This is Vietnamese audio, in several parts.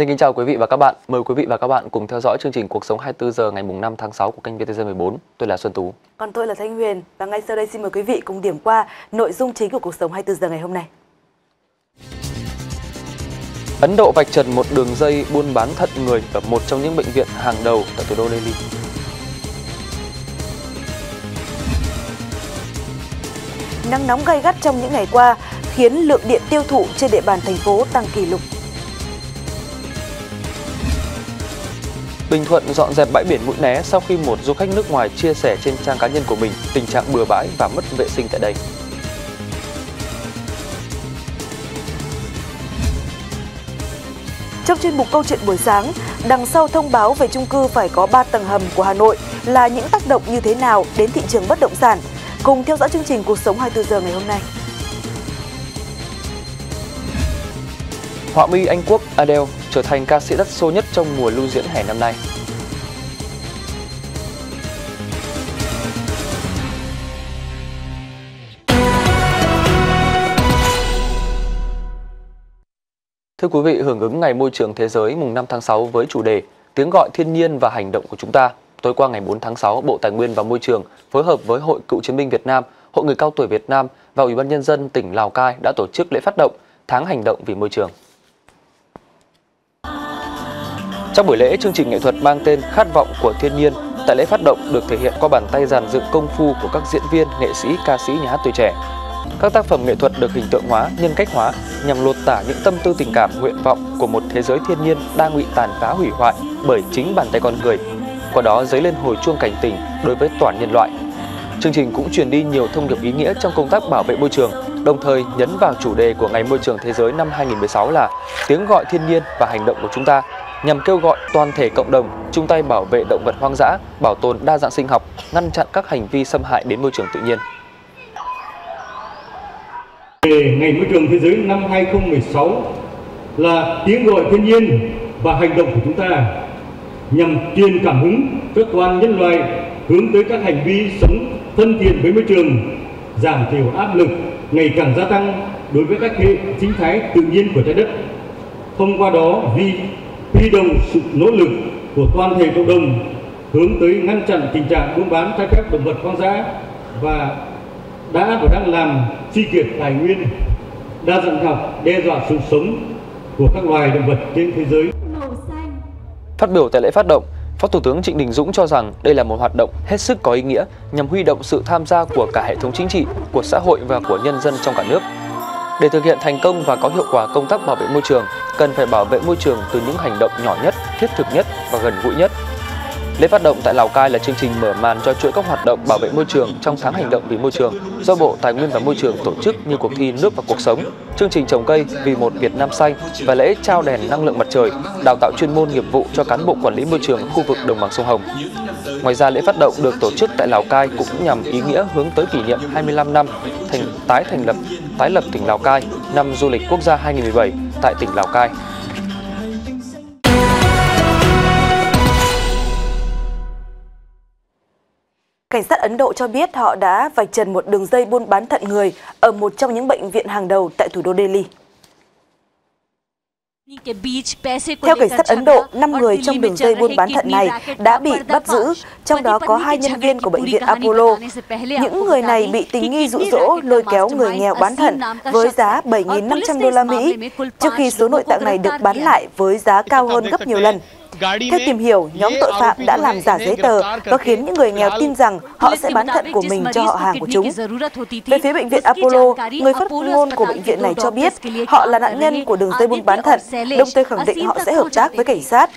Xin kính chào quý vị và các bạn. Mời quý vị và các bạn cùng theo dõi chương trình Cuộc sống 24 giờ ngày mùng 5 tháng 6 của kênh VTV 14. Tôi là Xuân Tú. Còn tôi là Thanh Huyền và ngay sau đây xin mời quý vị cùng điểm qua nội dung chính của Cuộc sống 24 giờ ngày hôm nay. Ấn Độ vạch trần một đường dây buôn bán thận người ở một trong những bệnh viện hàng đầu tại thủ đô Delhi. Nắng nóng gay gắt trong những ngày qua khiến lượng điện tiêu thụ trên địa bàn thành phố tăng kỷ lục. Bình Thuận dọn dẹp bãi biển Mũi Né sau khi một du khách nước ngoài chia sẻ trên trang cá nhân của mình tình trạng bừa bãi và mất vệ sinh tại đây. Trong chuyên mục câu chuyện buổi sáng, đằng sau thông báo về chung cư phải có 3 tầng hầm của Hà Nội là những tác động như thế nào đến thị trường bất động sản? Cùng theo dõi chương trình Cuộc sống 24 giờ ngày hôm nay. Họa mi Anh Quốc Adele trở thành ca sĩ đắt xô nhất trong mùa lưu diễn hè năm nay. Thưa quý vị, hưởng ứng Ngày Môi trường Thế giới mùng 5 tháng 6 với chủ đề Tiếng gọi thiên nhiên và hành động của chúng ta, tối qua ngày 4 tháng 6, Bộ Tài nguyên và Môi trường phối hợp với Hội Cựu chiến binh Việt Nam, Hội người cao tuổi Việt Nam và Ủy ban nhân dân tỉnh Lào Cai đã tổ chức lễ phát động tháng hành động vì môi trường. Trong buổi lễ, chương trình nghệ thuật mang tên Khát vọng của thiên nhiên tại lễ phát động được thể hiện qua bàn tay giàn dựng công phu của các diễn viên, nghệ sĩ, ca sĩ nhà hát tuổi trẻ. Các tác phẩm nghệ thuật được hình tượng hóa, nhân cách hóa nhằm lột tả những tâm tư tình cảm, nguyện vọng của một thế giới thiên nhiên đang bị tàn phá hủy hoại bởi chính bàn tay con người. Qua đó dấy lên hồi chuông cảnh tỉnh đối với toàn nhân loại. Chương trình cũng truyền đi nhiều thông điệp ý nghĩa trong công tác bảo vệ môi trường, đồng thời nhấn vào chủ đề của Ngày Môi trường Thế giới năm 2016 là tiếng gọi thiên nhiên và hành động của chúng ta nhằm kêu gọi toàn thể cộng đồng chung tay bảo vệ động vật hoang dã, bảo tồn đa dạng sinh học, ngăn chặn các hành vi xâm hại đến môi trường tự nhiên. Về Ngày Môi trường Thế giới năm 2016 là tiếng gọi thiên nhiên và hành động của chúng ta nhằm truyền cảm hứng cho toàn nhân loại hướng tới các hành vi sống thân thiện với môi trường, giảm thiểu áp lực ngày càng gia tăng đối với các hệ sinh thái tự nhiên của trái đất. Thông qua đó, vì huy động sự nỗ lực của toàn thể cộng đồng hướng tới ngăn chặn tình trạng buôn bán trái phép động vật hoang dã và đã và đang làm suy kiệt tài nguyên đa dạng học đe dọa sự sống của các loài động vật trên thế giới. Phát biểu tại lễ phát động, Phó Thủ tướng Trịnh Đình Dũng cho rằng đây là một hoạt động hết sức có ý nghĩa nhằm huy động sự tham gia của cả hệ thống chính trị, của xã hội và của nhân dân trong cả nước. Để thực hiện thành công và có hiệu quả công tác bảo vệ môi trường, cần phải bảo vệ môi trường từ những hành động nhỏ nhất, thiết thực nhất và gần gũi nhất. Lễ phát động tại Lào Cai là chương trình mở màn cho chuỗi các hoạt động bảo vệ môi trường trong tháng hành động vì môi trường do Bộ Tài nguyên và Môi trường tổ chức như cuộc thi nước và cuộc sống, chương trình trồng cây vì một Việt Nam xanh và lễ trao đèn năng lượng mặt trời, đào tạo chuyên môn nghiệp vụ cho cán bộ quản lý môi trường khu vực đồng bằng sông Hồng. Ngoài ra lễ phát động được tổ chức tại Lào Cai cũng nhằm ý nghĩa hướng tới kỷ niệm 25 năm thành tái thành lập tái lập tỉnh Lào Cai năm du lịch quốc gia 2017 tại tỉnh Lào Cai. Cảnh sát Ấn Độ cho biết họ đã vạch trần một đường dây buôn bán thận người ở một trong những bệnh viện hàng đầu tại thủ đô Delhi. Theo cảnh sát Ấn Độ, 5 người trong đường dây buôn bán thận này đã bị bắt giữ, trong đó có hai nhân viên của bệnh viện Apollo. Những người này bị tình nghi dụ dỗ lôi kéo người nghèo bán thận với giá 7.500 đô la Mỹ, trước khi số nội tạng này được bán lại với giá cao hơn gấp nhiều lần. Theo tìm hiểu, nhóm tội phạm đã làm giả giấy tờ và khiến những người nghèo tin rằng họ sẽ bán thận của mình cho họ hàng của chúng. Về phía bệnh viện Apollo, người phát ngôn của bệnh viện này cho biết họ là nạn nhân của đường dây buôn bán thận, đồng thời khẳng định họ sẽ hợp tác với cảnh sát.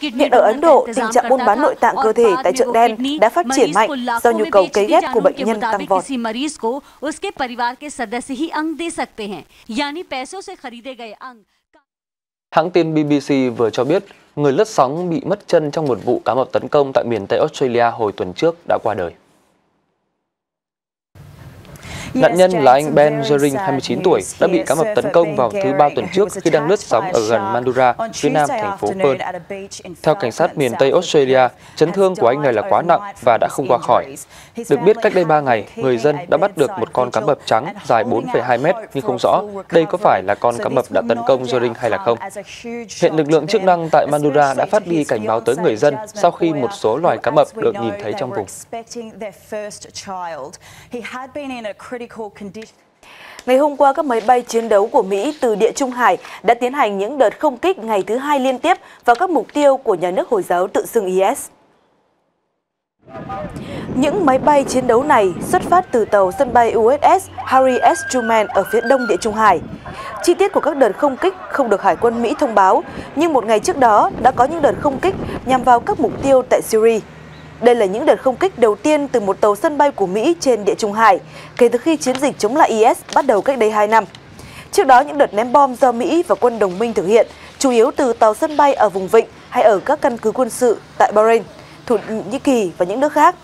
Hiện ở Ấn Độ, tình trạng buôn bán nội tạng cơ thể tại chợ đen đã phát triển mạnh do nhu cầu cấy ghép của bệnh nhân tăng vọt. Hãng tin BBC vừa cho biết, người lướt sóng bị mất chân trong một vụ cá mập tấn công tại miền Tây Australia hồi tuần trước đã qua đời. Nạn nhân là anh Ben Jering, 29 tuổi, đã bị cá mập tấn công vào thứ ba tuần trước khi đang lướt sóng ở gần Mandurah, phía nam thành phố Perth. Theo cảnh sát miền Tây Australia, chấn thương của anh này là quá nặng và đã không qua khỏi. Được biết cách đây 3 ngày, người dân đã bắt được một con cá mập trắng dài 4,2 mét nhưng không rõ đây có phải là con cá mập đã tấn công Jering hay là không. Hiện lực lượng chức năng tại Mandurah đã phát đi cảnh báo tới người dân sau khi một số loài cá mập được nhìn thấy trong vùng. Ngày hôm qua, các máy bay chiến đấu của Mỹ từ Địa Trung Hải đã tiến hành những đợt không kích ngày thứ hai liên tiếp vào các mục tiêu của nhà nước Hồi giáo tự xưng IS. Những máy bay chiến đấu này xuất phát từ tàu sân bay USS Harry S. Truman ở phía đông Địa Trung Hải. Chi tiết của các đợt không kích không được Hải quân Mỹ thông báo, nhưng một ngày trước đó đã có những đợt không kích nhằm vào các mục tiêu tại Syria. Đây là những đợt không kích đầu tiên từ một tàu sân bay của Mỹ trên Địa Trung Hải kể từ khi chiến dịch chống lại IS bắt đầu cách đây 2 năm. Trước đó, những đợt ném bom do Mỹ và quân đồng minh thực hiện chủ yếu từ tàu sân bay ở vùng vịnh hay ở các căn cứ quân sự tại Bahrain, Thổ Nhĩ Kỳ và những nước khác.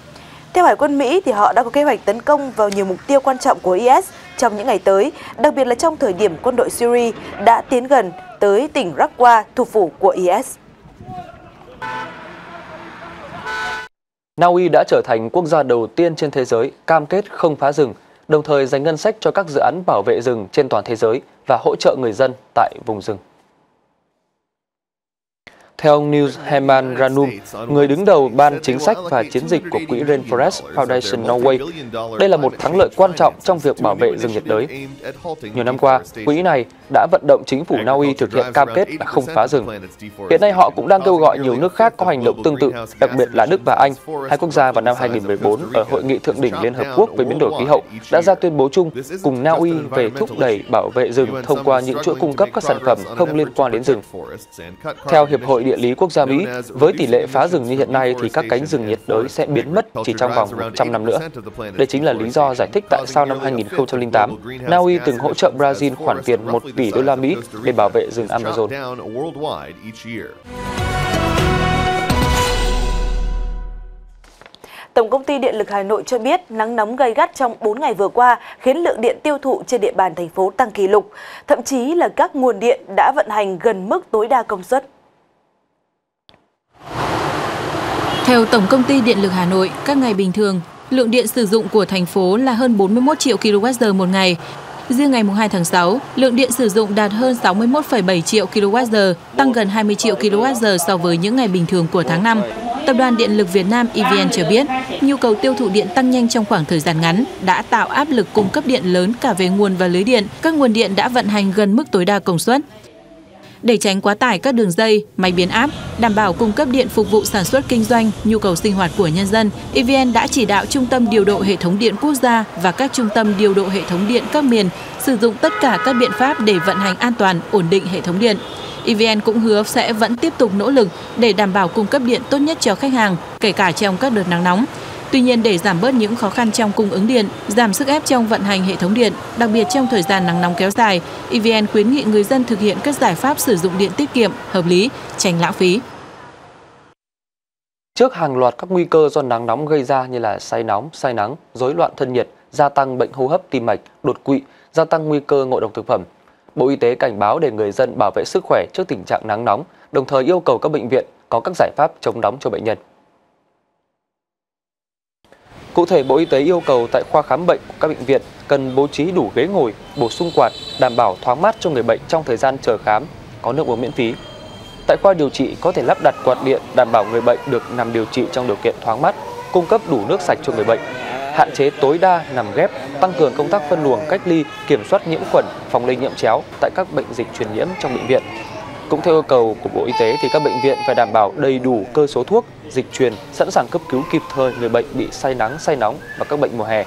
Theo Hải quân Mỹ, thì họ đã có kế hoạch tấn công vào nhiều mục tiêu quan trọng của IS trong những ngày tới, đặc biệt là trong thời điểm quân đội Syria đã tiến gần tới tỉnh Raqqa, thủ phủ của IS. Na Uy đã trở thành quốc gia đầu tiên trên thế giới cam kết không phá rừng, đồng thời dành ngân sách cho các dự án bảo vệ rừng trên toàn thế giới và hỗ trợ người dân tại vùng rừng. Theo ông News Herman Ranum, người đứng đầu ban chính sách và chiến dịch của quỹ Rainforest Foundation Norway, đây là một thắng lợi quan trọng trong việc bảo vệ rừng nhiệt đới. Nhiều năm qua, quỹ này đã vận động chính phủ Na Uy thực hiện cam kết là không phá rừng. Hiện nay họ cũng đang kêu gọi nhiều nước khác có hành động tương tự, đặc biệt là Đức và Anh, hai quốc gia vào năm 2014 ở Hội nghị Thượng đỉnh Liên Hợp Quốc về biến đổi khí hậu đã ra tuyên bố chung cùng Na Uy về thúc đẩy bảo vệ rừng thông qua những chuỗi cung cấp các sản phẩm không liên quan đến rừng. Theo Hiệp hội Địa địa lý Quốc gia Mỹ, với tỷ lệ phá rừng như hiện nay thì các cánh rừng nhiệt đới sẽ biến mất chỉ trong vòng 100 năm nữa. Đây chính là lý do giải thích tại sao năm 2008, Na Uy từng hỗ trợ Brazil khoản tiền 1 tỷ đô la Mỹ để bảo vệ rừng Amazon. Tổng công ty Điện lực Hà Nội cho biết nắng nóng gay gắt trong 4 ngày vừa qua khiến lượng điện tiêu thụ trên địa bàn thành phố tăng kỷ lục, thậm chí là các nguồn điện đã vận hành gần mức tối đa công suất. Theo Tổng công ty Điện lực Hà Nội, các ngày bình thường, lượng điện sử dụng của thành phố là hơn 41 triệu kWh một ngày. Riêng ngày 2 tháng 6, lượng điện sử dụng đạt hơn 61,7 triệu kWh, tăng gần 20 triệu kWh so với những ngày bình thường của tháng 5. Tập đoàn Điện lực Việt Nam EVN cho biết, nhu cầu tiêu thụ điện tăng nhanh trong khoảng thời gian ngắn đã tạo áp lực cung cấp điện lớn cả về nguồn và lưới điện. Các nguồn điện đã vận hành gần mức tối đa công suất. Để tránh quá tải các đường dây, máy biến áp, đảm bảo cung cấp điện phục vụ sản xuất kinh doanh, nhu cầu sinh hoạt của nhân dân, EVN đã chỉ đạo Trung tâm điều độ hệ thống điện quốc gia và các trung tâm điều độ hệ thống điện các miền sử dụng tất cả các biện pháp để vận hành an toàn, ổn định hệ thống điện. EVN cũng hứa sẽ vẫn tiếp tục nỗ lực để đảm bảo cung cấp điện tốt nhất cho khách hàng, kể cả trong các đợt nắng nóng. Tuy nhiên để giảm bớt những khó khăn trong cung ứng điện, giảm sức ép trong vận hành hệ thống điện, đặc biệt trong thời gian nắng nóng kéo dài, EVN khuyến nghị người dân thực hiện các giải pháp sử dụng điện tiết kiệm, hợp lý, tránh lãng phí. Trước hàng loạt các nguy cơ do nắng nóng gây ra như là say nóng, say nắng, rối loạn thân nhiệt, gia tăng bệnh hô hấp tim mạch, đột quỵ, gia tăng nguy cơ ngộ độc thực phẩm, Bộ Y tế cảnh báo để người dân bảo vệ sức khỏe trước tình trạng nắng nóng, đồng thời yêu cầu các bệnh viện có các giải pháp chống nóng cho bệnh nhân. Cụ thể, Bộ Y tế yêu cầu tại khoa khám bệnh của các bệnh viện cần bố trí đủ ghế ngồi, bổ sung quạt, đảm bảo thoáng mát cho người bệnh trong thời gian chờ khám, có nước uống miễn phí. Tại khoa điều trị có thể lắp đặt quạt điện đảm bảo người bệnh được nằm điều trị trong điều kiện thoáng mát, cung cấp đủ nước sạch cho người bệnh, hạn chế tối đa nằm ghép, tăng cường công tác phân luồng cách ly, kiểm soát nhiễm khuẩn, phòng lây nhiễm chéo tại các bệnh dịch truyền nhiễm trong bệnh viện. Cũng theo yêu cầu của Bộ Y tế thì các bệnh viện phải đảm bảo đầy đủ cơ số thuốc, dịch truyền, sẵn sàng cấp cứu kịp thời người bệnh bị say nắng, say nóng và các bệnh mùa hè.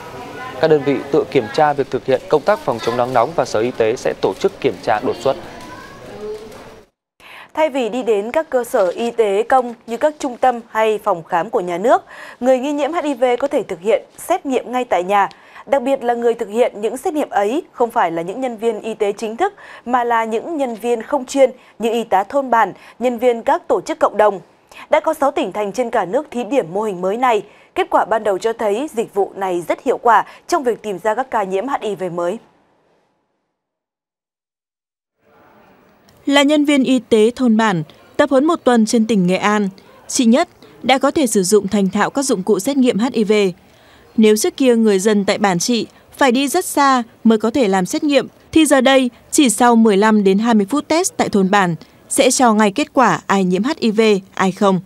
Các đơn vị tự kiểm tra việc thực hiện công tác phòng chống nắng nóng và Sở Y tế sẽ tổ chức kiểm tra đột xuất. Thay vì đi đến các cơ sở y tế công như các trung tâm hay phòng khám của nhà nước, người nghi nhiễm HIV có thể thực hiện xét nghiệm ngay tại nhà. Đặc biệt là người thực hiện những xét nghiệm ấy không phải là những nhân viên y tế chính thức mà là những nhân viên không chuyên như y tá thôn bản, nhân viên các tổ chức cộng đồng. Đã có 6 tỉnh thành trên cả nước thí điểm mô hình mới này. Kết quả ban đầu cho thấy dịch vụ này rất hiệu quả trong việc tìm ra các ca nhiễm HIV mới. Là nhân viên y tế thôn bản, tập huấn một tuần trên tỉnh Nghệ An, chị Nhất đã có thể sử dụng thành thạo các dụng cụ xét nghiệm HIV. Nếu trước kia người dân tại bản chị phải đi rất xa mới có thể làm xét nghiệm, thì giờ đây chỉ sau 15 đến 20 phút test tại thôn bản sẽ cho ngay kết quả ai nhiễm HIV, ai không.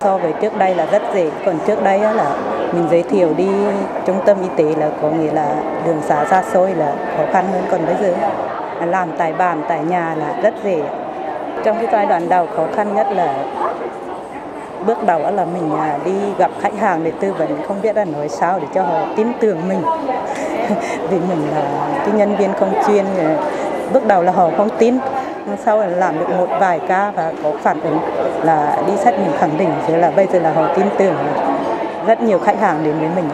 So với trước đây là rất dễ, còn trước đây là mình giới thiệu đi trung tâm y tế là có nghĩa là đường xá xa xôi là khó khăn hơn, còn bây giờ làm tại bàn, tại nhà là rất dễ. Trong cái giai đoạn đầu khó khăn nhất là bước đầu là mình à, đi gặp khách hàng để tư vấn, không biết là nói sao để cho họ tin tưởng mình. Vì mình là cái nhân viên không chuyên à, bước đầu là họ không tin. Sau là làm được một vài ca và có phản ứng là đi xét nghiệm khẳng định, thế là bây giờ là họ tin tưởng. Rất nhiều khách hàng đến với mình.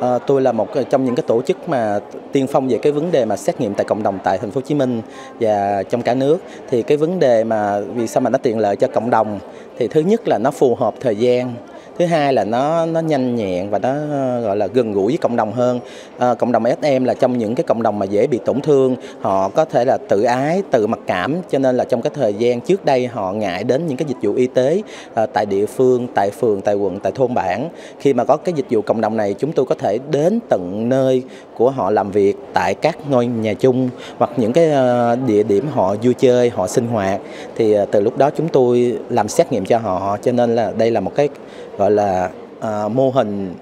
À, tôi là một trong những cái tổ chức mà tiên phong về cái vấn đề mà xét nghiệm tại cộng đồng tại thành phố Hồ Chí Minh và trong cả nước. Thì cái vấn đề mà vì sao mà nó tiện lợi cho cộng đồng? Thì thứ nhất là nó phù hợp thời gian thứ hai là nó nó nhanh nhẹn và nó gọi là gần gũi với cộng đồng hơn. À, cộng đồng SM là trong những cái cộng đồng mà dễ bị tổn thương họ có thể là tự ái tự mặc cảm cho nên là trong cái thời gian trước đây họ ngại đến những cái dịch vụ y tế à, tại địa phương tại phường tại quận tại thôn bản. Khi mà có cái dịch vụ cộng đồng này chúng tôi có thể đến tận nơi của họ làm việc tại các ngôi nhà chung hoặc những cái ờ, địa điểm họ vui chơi họ sinh hoạt. Thì từ lúc đó chúng tôi làm xét nghiệm cho họ cho nên là đây là một cái gọi là à, mô hình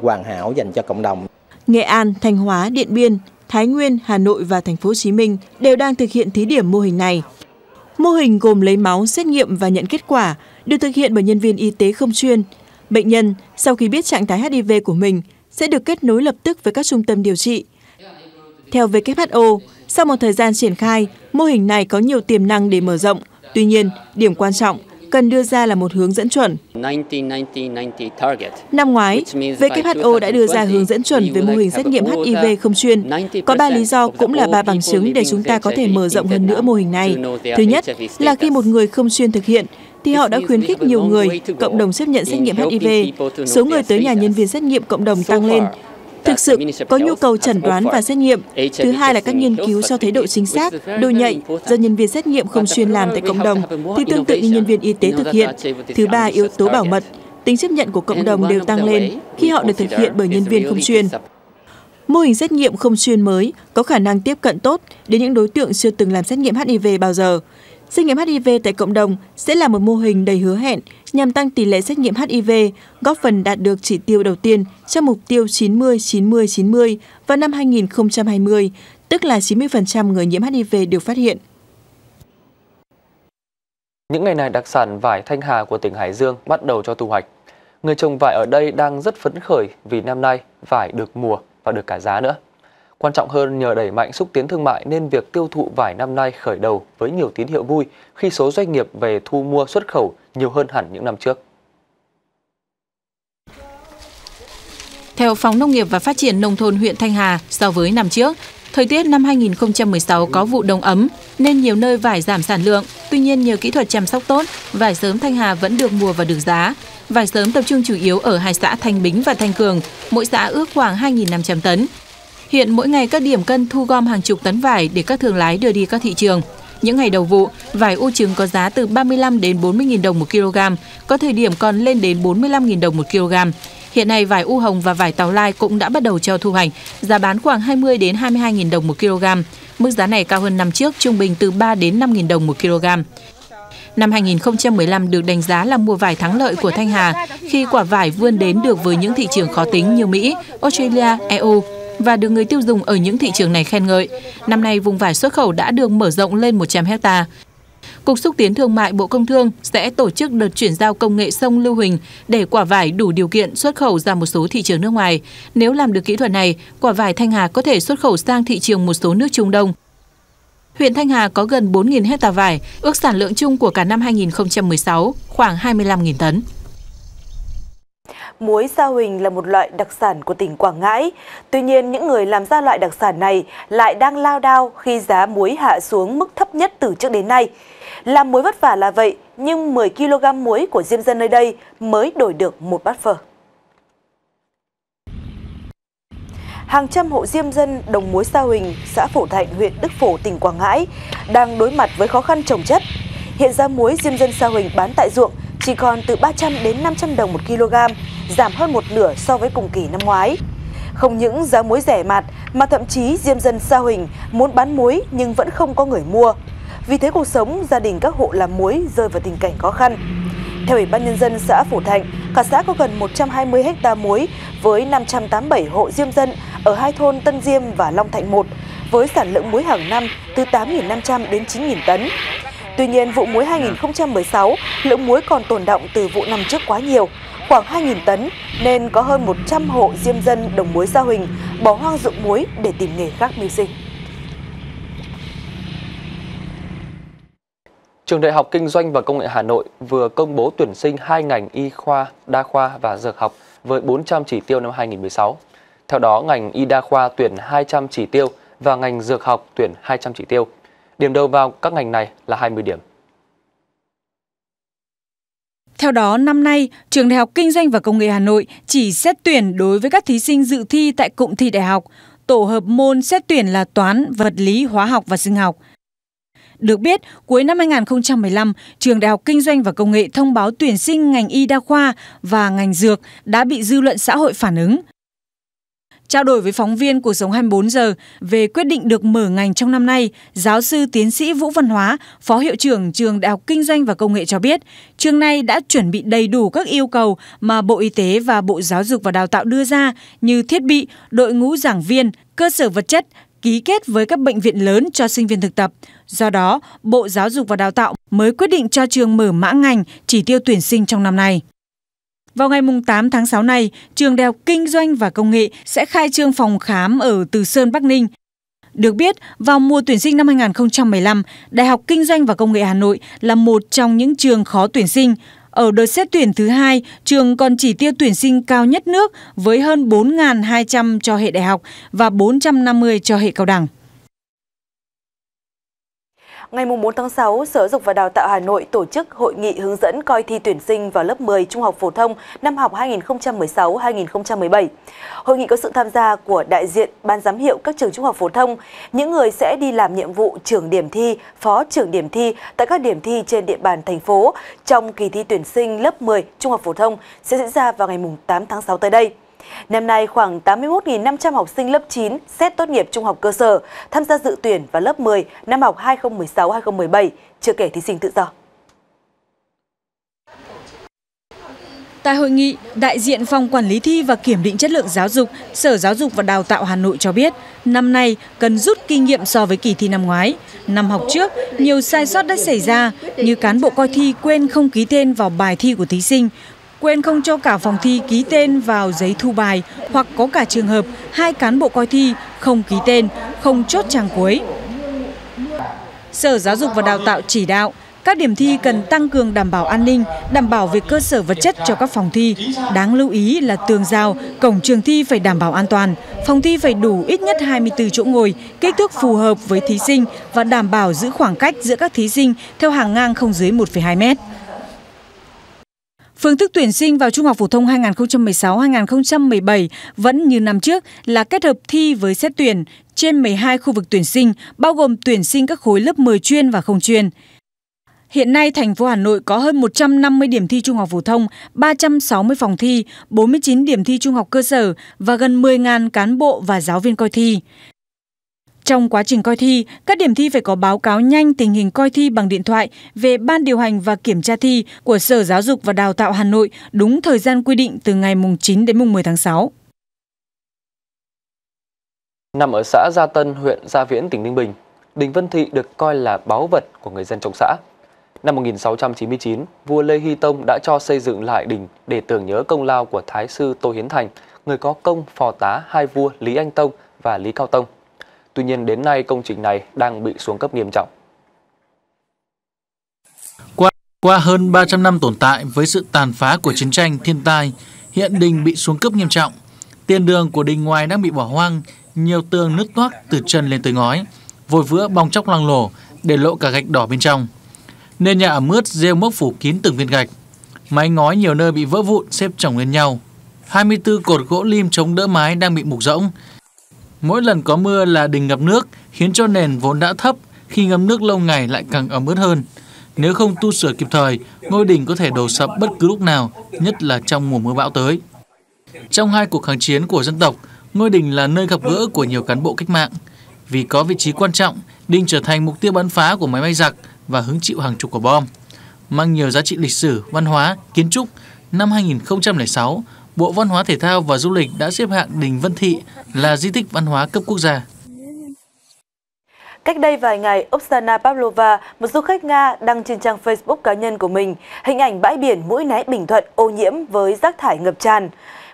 hoàn hảo dành cho cộng đồng. Nghệ An, Thanh Hóa, Điện Biên, Thái Nguyên, Hà Nội và Thành phố Hồ Chí Minh đều đang thực hiện thí điểm mô hình này. Mô hình gồm lấy máu, xét nghiệm và nhận kết quả được thực hiện bởi nhân viên y tế không chuyên. Bệnh nhân sau khi biết trạng thái HIV của mình sẽ được kết nối lập tức với các trung tâm điều trị. Theo WHO, sau một thời gian triển khai, mô hình này có nhiều tiềm năng để mở rộng. Tuy nhiên, điểm quan trọng cần đưa ra là một hướng dẫn chuẩn. Năm ngoái, WHO đã đưa ra hướng dẫn chuẩn về mô hình xét nghiệm HIV không chuyên. Có ba lý do cũng là ba bằng chứng để chúng ta có thể mở rộng hơn nữa mô hình này. Thứ nhất là khi một người không chuyên thực hiện, thì họ đã khuyến khích nhiều người, cộng đồng chấp nhận xét nghiệm HIV. Số người tới nhà nhân viên xét nghiệm cộng đồng tăng lên, thực sự có nhu cầu chẩn đoán và xét nghiệm. Thứ hai là các nghiên cứu cho thấy độ chính xác, độ nhạy do nhân viên xét nghiệm không chuyên làm tại cộng đồng thì tương tự như nhân viên y tế thực hiện. Thứ ba, yếu tố bảo mật. Tính chấp nhận của cộng đồng đều tăng lên khi họ được thực hiện bởi nhân viên không chuyên. Mô hình xét nghiệm không chuyên mới có khả năng tiếp cận tốt đến những đối tượng chưa từng làm xét nghiệm HIV bao giờ. Xét nghiệm HIV tại cộng đồng sẽ là một mô hình đầy hứa hẹn nhằm tăng tỷ lệ xét nghiệm HIV, góp phần đạt được chỉ tiêu đầu tiên trong mục tiêu 90-90-90 vào năm 2020, tức là 90% người nhiễm HIV được phát hiện. Những ngày này đặc sản vải Thanh Hà của tỉnh Hải Dương bắt đầu cho thu hoạch. Người trồng vải ở đây đang rất phấn khởi vì năm nay vải được mùa và được cả giá nữa. Quan trọng hơn nhờ đẩy mạnh xúc tiến thương mại nên việc tiêu thụ vải năm nay khởi đầu với nhiều tín hiệu vui khi số doanh nghiệp về thu mua xuất khẩu nhiều hơn hẳn những năm trước. Theo Phòng Nông nghiệp và Phát triển Nông thôn huyện Thanh Hà, so với năm trước, thời tiết năm 2016 có vụ đông ấm nên nhiều nơi vải giảm sản lượng. Tuy nhiên nhờ kỹ thuật chăm sóc tốt, vải sớm Thanh Hà vẫn được mua và được giá. Vải sớm tập trung chủ yếu ở hai xã Thanh Bính và Thanh Cường, mỗi xã ước khoảng 2.500 tấn. Hiện mỗi ngày các điểm cân thu gom hàng chục tấn vải để các thương lái đưa đi các thị trường. Những ngày đầu vụ, vải u trứng có giá từ 35 đến 40.000 đồng một kg, có thời điểm còn lên đến 45.000 đồng một kg. Hiện nay vải u hồng và vải tàu lai cũng đã bắt đầu cho thu hoạch, giá bán khoảng 20 đến 22.000 đồng một kg. Mức giá này cao hơn năm trước, trung bình từ 3 đến 5.000 đồng một kg. Năm 2015 được đánh giá là mùa vải thắng lợi của Thanh Hà khi quả vải vươn đến được với những thị trường khó tính như Mỹ, Australia, EU và được người tiêu dùng ở những thị trường này khen ngợi. Năm nay, vùng vải xuất khẩu đã được mở rộng lên 100 hecta. Cục xúc tiến thương mại Bộ Công Thương sẽ tổ chức đợt chuyển giao công nghệ sông lưu huỳnh để quả vải đủ điều kiện xuất khẩu ra một số thị trường nước ngoài. Nếu làm được kỹ thuật này, quả vải Thanh Hà có thể xuất khẩu sang thị trường một số nước Trung Đông. Huyện Thanh Hà có gần 4.000 hecta vải, ước sản lượng chung của cả năm 2016 khoảng 25.000 tấn. Muối sa huỳnh là một loại đặc sản của tỉnh Quảng Ngãi. Tuy nhiên, những người làm ra loại đặc sản này lại đang lao đao khi giá muối hạ xuống mức thấp nhất từ trước đến nay. Làm muối vất vả là vậy, nhưng 10 kg muối của diêm dân nơi đây mới đổi được một bát phở. hàng trăm hộ diêm dân đồng muối Sa Huỳnh, xã Phổ Thạnh, huyện Đức Phổ, tỉnh Quảng Ngãi đang đối mặt với khó khăn trồng chất. Hiện ra muối diêm dân Sa Huỳnh bán tại ruộng chỉ còn từ 300 đến 500 đồng một kg, giảm hơn một nửa so với cùng kỳ năm ngoái. Không những giá muối rẻ mạt mà thậm chí diêm dân Sa Huỳnh muốn bán muối nhưng vẫn không có người mua. Vì thế cuộc sống gia đình các hộ làm muối rơi vào tình cảnh khó khăn. Theo Ủy ban Nhân dân xã Phổ Thạnh, cả xã có gần 120 ha muối với 587 hộ diêm dân ở hai thôn Tân Diêm và Long Thạnh 1 với sản lượng muối hàng năm từ 8.500 đến 9.000 tấn. Tuy nhiên, vụ muối 2016, lượng muối còn tồn động từ vụ năm trước quá nhiều, khoảng 2.000 tấn, nên có hơn 100 hộ diêm dân đồng muối Sa Huỳnh bỏ hoang dụng muối để tìm nghề khác mưu sinh. Trường Đại học Kinh doanh và Công nghệ Hà Nội vừa công bố tuyển sinh hai ngành y khoa, đa khoa và dược học với 400 chỉ tiêu năm 2016. Theo đó, ngành y đa khoa tuyển 200 chỉ tiêu và ngành dược học tuyển 200 chỉ tiêu. Điểm đầu vào các ngành này là 20 điểm. Theo đó, năm nay, Trường Đại học Kinh doanh và Công nghệ Hà Nội chỉ xét tuyển đối với các thí sinh dự thi tại cụm thi đại học. Tổ hợp môn xét tuyển là toán, vật lý, hóa học và sinh học. Được biết, cuối năm 2015, Trường Đại học Kinh doanh và Công nghệ thông báo tuyển sinh ngành y đa khoa và ngành dược đã bị dư luận xã hội phản ứng. Trao đổi với phóng viên của Sống 24 giờ về quyết định được mở ngành trong năm nay, giáo sư tiến sĩ Vũ Văn Hóa, Phó Hiệu trưởng Trường Đại học Kinh doanh và Công nghệ cho biết, trường này đã chuẩn bị đầy đủ các yêu cầu mà Bộ Y tế và Bộ Giáo dục và Đào tạo đưa ra như thiết bị, đội ngũ giảng viên, cơ sở vật chất, ký kết với các bệnh viện lớn cho sinh viên thực tập. Do đó, Bộ Giáo dục và Đào tạo mới quyết định cho trường mở mã ngành chỉ tiêu tuyển sinh trong năm nay. Vào ngày 8 tháng 6 này, Trường Đại học Kinh doanh và Công nghệ sẽ khai trương phòng khám ở Từ Sơn, Bắc Ninh. Được biết, vào mùa tuyển sinh năm 2015, Đại học Kinh doanh và Công nghệ Hà Nội là một trong những trường khó tuyển sinh. Ở đợt xét tuyển thứ hai, trường còn chỉ tiêu tuyển sinh cao nhất nước với hơn 4.200 cho hệ đại học và 450 cho hệ cao đẳng. Ngày 4 tháng 6, Sở Dục và Đào tạo Hà Nội tổ chức hội nghị hướng dẫn coi thi tuyển sinh vào lớp 10 trung học phổ thông năm học 2016-2017. Hội nghị có sự tham gia của đại diện ban giám hiệu các trường trung học phổ thông, những người sẽ đi làm nhiệm vụ trưởng điểm thi, phó trưởng điểm thi tại các điểm thi trên địa bàn thành phố trong kỳ thi tuyển sinh lớp 10 trung học phổ thông sẽ diễn ra vào ngày 8 tháng 6 tới đây. Năm nay, khoảng 81.500 học sinh lớp 9 xét tốt nghiệp trung học cơ sở tham gia dự tuyển vào lớp 10 năm học 2016-2017, chưa kể thí sinh tự do. Tại hội nghị, đại diện Phòng Quản lý thi và Kiểm định chất lượng giáo dục, Sở Giáo dục và Đào tạo Hà Nội cho biết, năm nay cần rút kinh nghiệm so với kỳ thi năm ngoái. Năm học trước, nhiều sai sót đã xảy ra, như cán bộ coi thi quên không ký tên vào bài thi của thí sinh, quên không cho cả phòng thi ký tên vào giấy thu bài hoặc có cả trường hợp hai cán bộ coi thi không ký tên, không chốt trang cuối. Sở Giáo dục và Đào tạo chỉ đạo các điểm thi cần tăng cường đảm bảo an ninh, đảm bảo về cơ sở vật chất cho các phòng thi. Đáng lưu ý là tường rào, cổng trường thi phải đảm bảo an toàn. Phòng thi phải đủ ít nhất 24 chỗ ngồi, kích thước phù hợp với thí sinh và đảm bảo giữ khoảng cách giữa các thí sinh theo hàng ngang không dưới 1,2 mét. Phương thức tuyển sinh vào Trung học phổ thông 2016-2017 vẫn như năm trước là kết hợp thi với xét tuyển trên 12 khu vực tuyển sinh, bao gồm tuyển sinh các khối lớp 10 chuyên và không chuyên. Hiện nay, thành phố Hà Nội có hơn 150 điểm thi trung học phổ thông, 360 phòng thi, 49 điểm thi trung học cơ sở và gần 10.000 cán bộ và giáo viên coi thi. Trong quá trình coi thi, các điểm thi phải có báo cáo nhanh tình hình coi thi bằng điện thoại về ban điều hành và kiểm tra thi của Sở Giáo dục và Đào tạo Hà Nội đúng thời gian quy định từ ngày 9 đến 10 tháng 6. Nằm ở xã Gia Tân, huyện Gia Viễn, tỉnh Ninh Bình, Đình Vân Thị được coi là báu vật của người dân trong xã. Năm 1699, vua Lê Hy Tông đã cho xây dựng lại đình để tưởng nhớ công lao của Thái sư Tô Hiến Thành, người có công phò tá hai vua Lý Anh Tông và Lý Cao Tông. Tuy nhiên đến nay công trình này đang bị xuống cấp nghiêm trọng. Qua, qua hơn 300 năm tồn tại với sự tàn phá của chiến tranh, thiên tai, hiện đình bị xuống cấp nghiêm trọng. Tiền đường của đình ngoài đang bị bỏ hoang, nhiều tường nứt toác từ chân lên tới ngói, vội vữa bong chóc loang lổ để lộ cả gạch đỏ bên trong. Nền nhà ẩm ướt rêu mốc phủ kín từng viên gạch. Mái ngói nhiều nơi bị vỡ vụn xếp chồng lên nhau. 24 cột gỗ lim chống đỡ mái đang bị mục rỗng. Mỗi lần có mưa là đình ngập nước, khiến cho nền vốn đã thấp, khi ngâm nước lâu ngày lại càng ẩm ướt hơn. Nếu không tu sửa kịp thời, ngôi đình có thể đổ sập bất cứ lúc nào, nhất là trong mùa mưa bão tới. Trong hai cuộc kháng chiến của dân tộc, ngôi đình là nơi gặp gỡ của nhiều cán bộ cách mạng. Vì có vị trí quan trọng, đình trở thành mục tiêu bắn phá của máy bay giặc và hứng chịu hàng chục quả bom. Mang nhiều giá trị lịch sử, văn hóa, kiến trúc, năm 2006, Bộ Văn hóa Thể thao và Du lịch đã xếp hạng Đình Vân Thị là di tích văn hóa cấp quốc gia. Cách đây vài ngày, Oksana Pavlova, một du khách Nga đăng trên trang Facebook cá nhân của mình hình ảnh bãi biển Mũi Né Bình Thuận ô nhiễm với rác thải ngập tràn.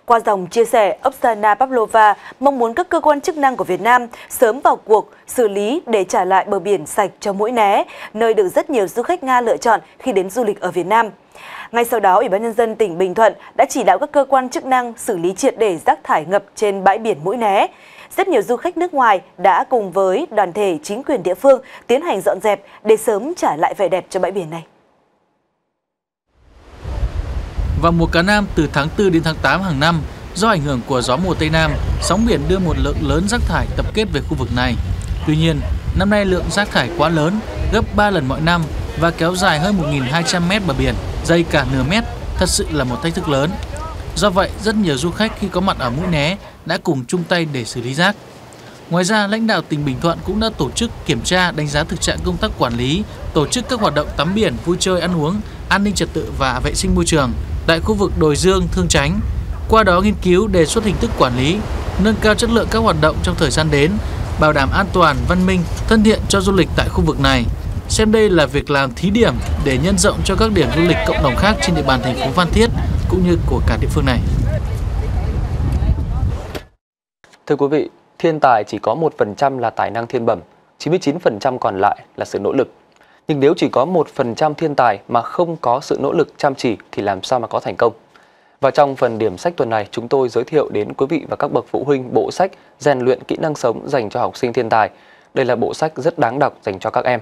Qua dòng chia sẻ, Oksana Pavlova mong muốn các cơ quan chức năng của Việt Nam sớm vào cuộc xử lý để trả lại bờ biển sạch cho Mũi Né, nơi được rất nhiều du khách Nga lựa chọn khi đến du lịch ở Việt Nam. Ngay sau đó, Ủy ban Nhân dân tỉnh Bình Thuận đã chỉ đạo các cơ quan chức năng xử lý triệt để rác thải ngập trên bãi biển Mũi Né. Rất nhiều du khách nước ngoài đã cùng với đoàn thể chính quyền địa phương tiến hành dọn dẹp để sớm trả lại vẻ đẹp cho bãi biển này. Vào mùa cá Nam từ tháng 4 đến tháng 8 hàng năm, do ảnh hưởng của gió mùa Tây Nam, sóng biển đưa một lượng lớn rác thải tập kết về khu vực này. Tuy nhiên, năm nay lượng rác thải quá lớn, gấp 3 lần mọi năm và kéo dài hơn 1.200 mét bờ biển, dày cả nửa mét, thật sự là một thách thức lớn. Do vậy, rất nhiều du khách khi có mặt ở Mũi Né đã cùng chung tay để xử lý rác. Ngoài ra, lãnh đạo tỉnh Bình Thuận cũng đã tổ chức kiểm tra, đánh giá thực trạng công tác quản lý, tổ chức các hoạt động tắm biển, vui chơi, ăn uống, an ninh trật tự và vệ sinh môi trường tại khu vực đồi Dương, Thương Chánh. Qua đó nghiên cứu đề xuất hình thức quản lý, nâng cao chất lượng các hoạt động trong thời gian đến, bảo đảm an toàn, văn minh, thân thiện cho du lịch tại khu vực này. Xem đây là việc làm thí điểm để nhân rộng cho các điểm du lịch cộng đồng khác trên địa bàn thành phố Phan Thiết cũng như của cả địa phương này. Thưa quý vị, thiên tài chỉ có 1% là tài năng thiên bẩm, 99% còn lại là sự nỗ lực. Nhưng nếu chỉ có 1% thiên tài mà không có sự nỗ lực chăm chỉ thì làm sao mà có thành công? Và trong phần điểm sách tuần này, chúng tôi giới thiệu đến quý vị và các bậc phụ huynh bộ sách rèn luyện kỹ năng sống dành cho học sinh thiên tài. Đây là bộ sách rất đáng đọc dành cho các em.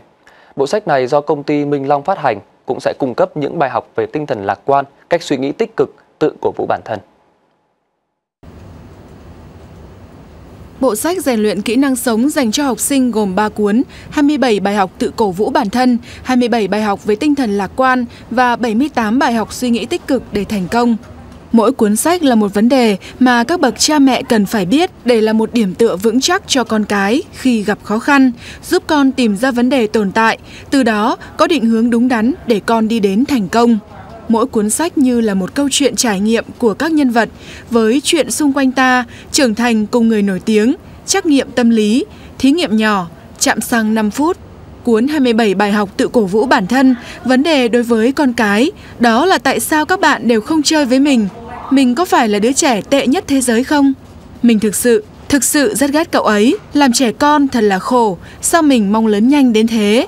Bộ sách này do công ty Minh Long phát hành cũng sẽ cung cấp những bài học về tinh thần lạc quan, cách suy nghĩ tích cực, tự cổ vũ bản thân. Bộ sách rèn luyện kỹ năng sống dành cho học sinh gồm 3 cuốn, 27 bài học tự cổ vũ bản thân, 27 bài học về tinh thần lạc quan và 78 bài học suy nghĩ tích cực để thành công. Mỗi cuốn sách là một vấn đề mà các bậc cha mẹ cần phải biết để là một điểm tựa vững chắc cho con cái khi gặp khó khăn, giúp con tìm ra vấn đề tồn tại, từ đó có định hướng đúng đắn để con đi đến thành công. Mỗi cuốn sách như là một câu chuyện trải nghiệm của các nhân vật với chuyện xung quanh ta, trưởng thành cùng người nổi tiếng, trắc nghiệm tâm lý, thí nghiệm nhỏ, chạm xăng 5 phút. Cuốn 27 bài học tự cổ vũ bản thân, vấn đề đối với con cái, đó là tại sao các bạn đều không chơi với mình. Mình có phải là đứa trẻ tệ nhất thế giới không? Mình thực sự, thực sự rất ghét cậu ấy, làm trẻ con thật là khổ, sao mình mong lớn nhanh đến thế?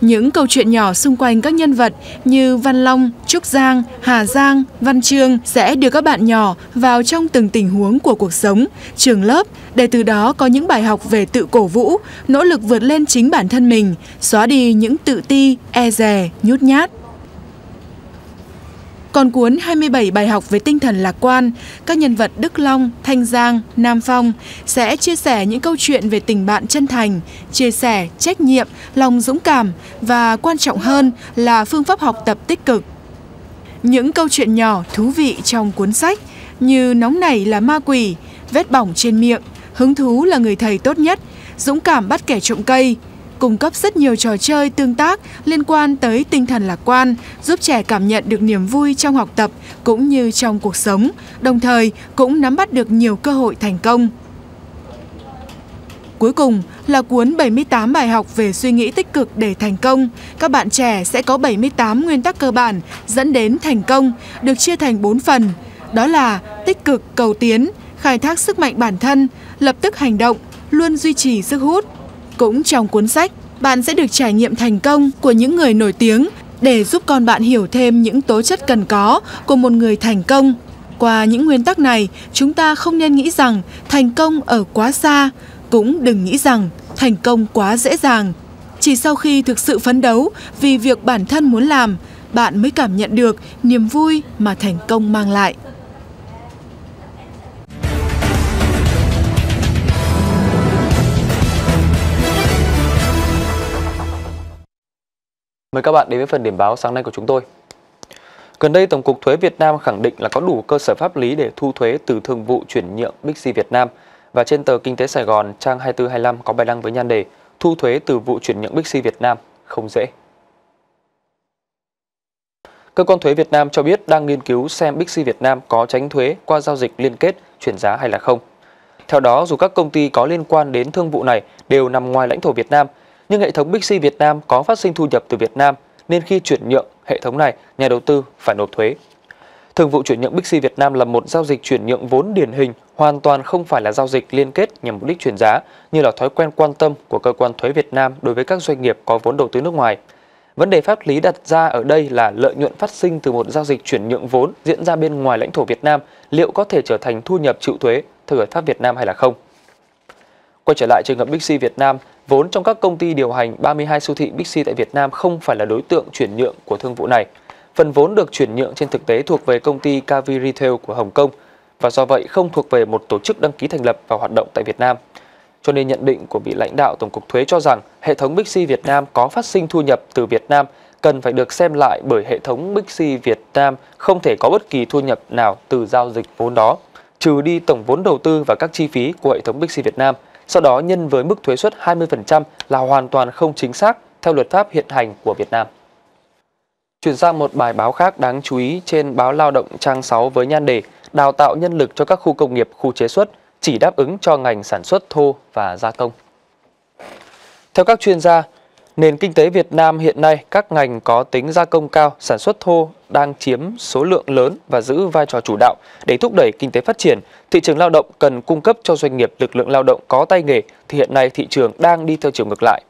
Những câu chuyện nhỏ xung quanh các nhân vật như Văn Long, Trúc Giang, Hà Giang, Văn Trương sẽ đưa các bạn nhỏ vào trong từng tình huống của cuộc sống, trường lớp để từ đó có những bài học về tự cổ vũ, nỗ lực vượt lên chính bản thân mình, xóa đi những tự ti, e dè, nhút nhát. Còn cuốn 27 bài học về tinh thần lạc quan, các nhân vật Đức Long, Thanh Giang, Nam Phong sẽ chia sẻ những câu chuyện về tình bạn chân thành, chia sẻ trách nhiệm, lòng dũng cảm và quan trọng hơn là phương pháp học tập tích cực. Những câu chuyện nhỏ thú vị trong cuốn sách như nóng này là ma quỷ, vết bỏng trên miệng, hứng thú là người thầy tốt nhất, dũng cảm bắt kẻ trộm cây, cung cấp rất nhiều trò chơi tương tác liên quan tới tinh thần lạc quan, giúp trẻ cảm nhận được niềm vui trong học tập cũng như trong cuộc sống, đồng thời cũng nắm bắt được nhiều cơ hội thành công. Cuối cùng là cuốn 78 bài học về suy nghĩ tích cực để thành công. Các bạn trẻ sẽ có 78 nguyên tắc cơ bản dẫn đến thành công, được chia thành 4 phần. Đó là tích cực cầu tiến, khai thác sức mạnh bản thân, lập tức hành động, luôn duy trì sức hút. Cũng trong cuốn sách, bạn sẽ được trải nghiệm thành công của những người nổi tiếng để giúp con bạn hiểu thêm những tố chất cần có của một người thành công. Qua những nguyên tắc này, chúng ta không nên nghĩ rằng thành công ở quá xa, cũng đừng nghĩ rằng thành công quá dễ dàng. Chỉ sau khi thực sự phấn đấu vì việc bản thân muốn làm, bạn mới cảm nhận được niềm vui mà thành công mang lại. Mời các bạn đến với phần điểm báo sáng nay của chúng tôi. Gần đây, Tổng cục Thuế Việt Nam khẳng định là có đủ cơ sở pháp lý để thu thuế từ thương vụ chuyển nhượng Bixi Việt Nam và trên tờ Kinh tế Sài Gòn trang 2425 có bài đăng với nhan đề Thu thuế từ vụ chuyển nhượng Bixi Việt Nam không dễ. Cơ quan thuế Việt Nam cho biết đang nghiên cứu xem Bixi Việt Nam có tránh thuế qua giao dịch liên kết, chuyển giá hay là không. Theo đó, dù các công ty có liên quan đến thương vụ này đều nằm ngoài lãnh thổ Việt Nam, nhưng hệ thống Bixi Việt Nam có phát sinh thu nhập từ Việt Nam nên khi chuyển nhượng hệ thống này, nhà đầu tư phải nộp thuế. Thường vụ chuyển nhượng Bixi Việt Nam là một giao dịch chuyển nhượng vốn điển hình, hoàn toàn không phải là giao dịch liên kết nhằm mục đích chuyển giá như là thói quen quan tâm của cơ quan thuế Việt Nam đối với các doanh nghiệp có vốn đầu tư nước ngoài. Vấn đề pháp lý đặt ra ở đây là lợi nhuận phát sinh từ một giao dịch chuyển nhượng vốn diễn ra bên ngoài lãnh thổ Việt Nam liệu có thể trở thành thu nhập chịu thuế theo luật pháp Việt Nam hay là không. Quay trở lại trường hợp Bixi Việt Nam, vốn trong các công ty điều hành 32 siêu thị Bixi tại Việt Nam không phải là đối tượng chuyển nhượng của thương vụ này. Phần vốn được chuyển nhượng trên thực tế thuộc về công ty Kavi Retail của Hồng Kông và do vậy không thuộc về một tổ chức đăng ký thành lập và hoạt động tại Việt Nam. Cho nên nhận định của vị lãnh đạo Tổng cục Thuế cho rằng hệ thống Bixi Việt Nam có phát sinh thu nhập từ Việt Nam cần phải được xem lại bởi hệ thống Bixi Việt Nam không thể có bất kỳ thu nhập nào từ giao dịch vốn đó, trừ đi tổng vốn đầu tư và các chi phí của hệ thống Bixi Việt Nam, sau đó nhân với mức thuế suất 20% là hoàn toàn không chính xác theo luật pháp hiện hành của Việt Nam. Chuyển sang một bài báo khác đáng chú ý trên báo Lao động trang 6 với nhan đề Đào tạo nhân lực cho các khu công nghiệp, khu chế xuất chỉ đáp ứng cho ngành sản xuất thô và gia công. Theo các chuyên gia, nền kinh tế Việt Nam hiện nay các ngành có tính gia công cao, sản xuất thô đang chiếm số lượng lớn và giữ vai trò chủ đạo để thúc đẩy kinh tế phát triển. Thị trường lao động cần cung cấp cho doanh nghiệp lực lượng lao động có tay nghề thì hiện nay thị trường đang đi theo chiều ngược lại.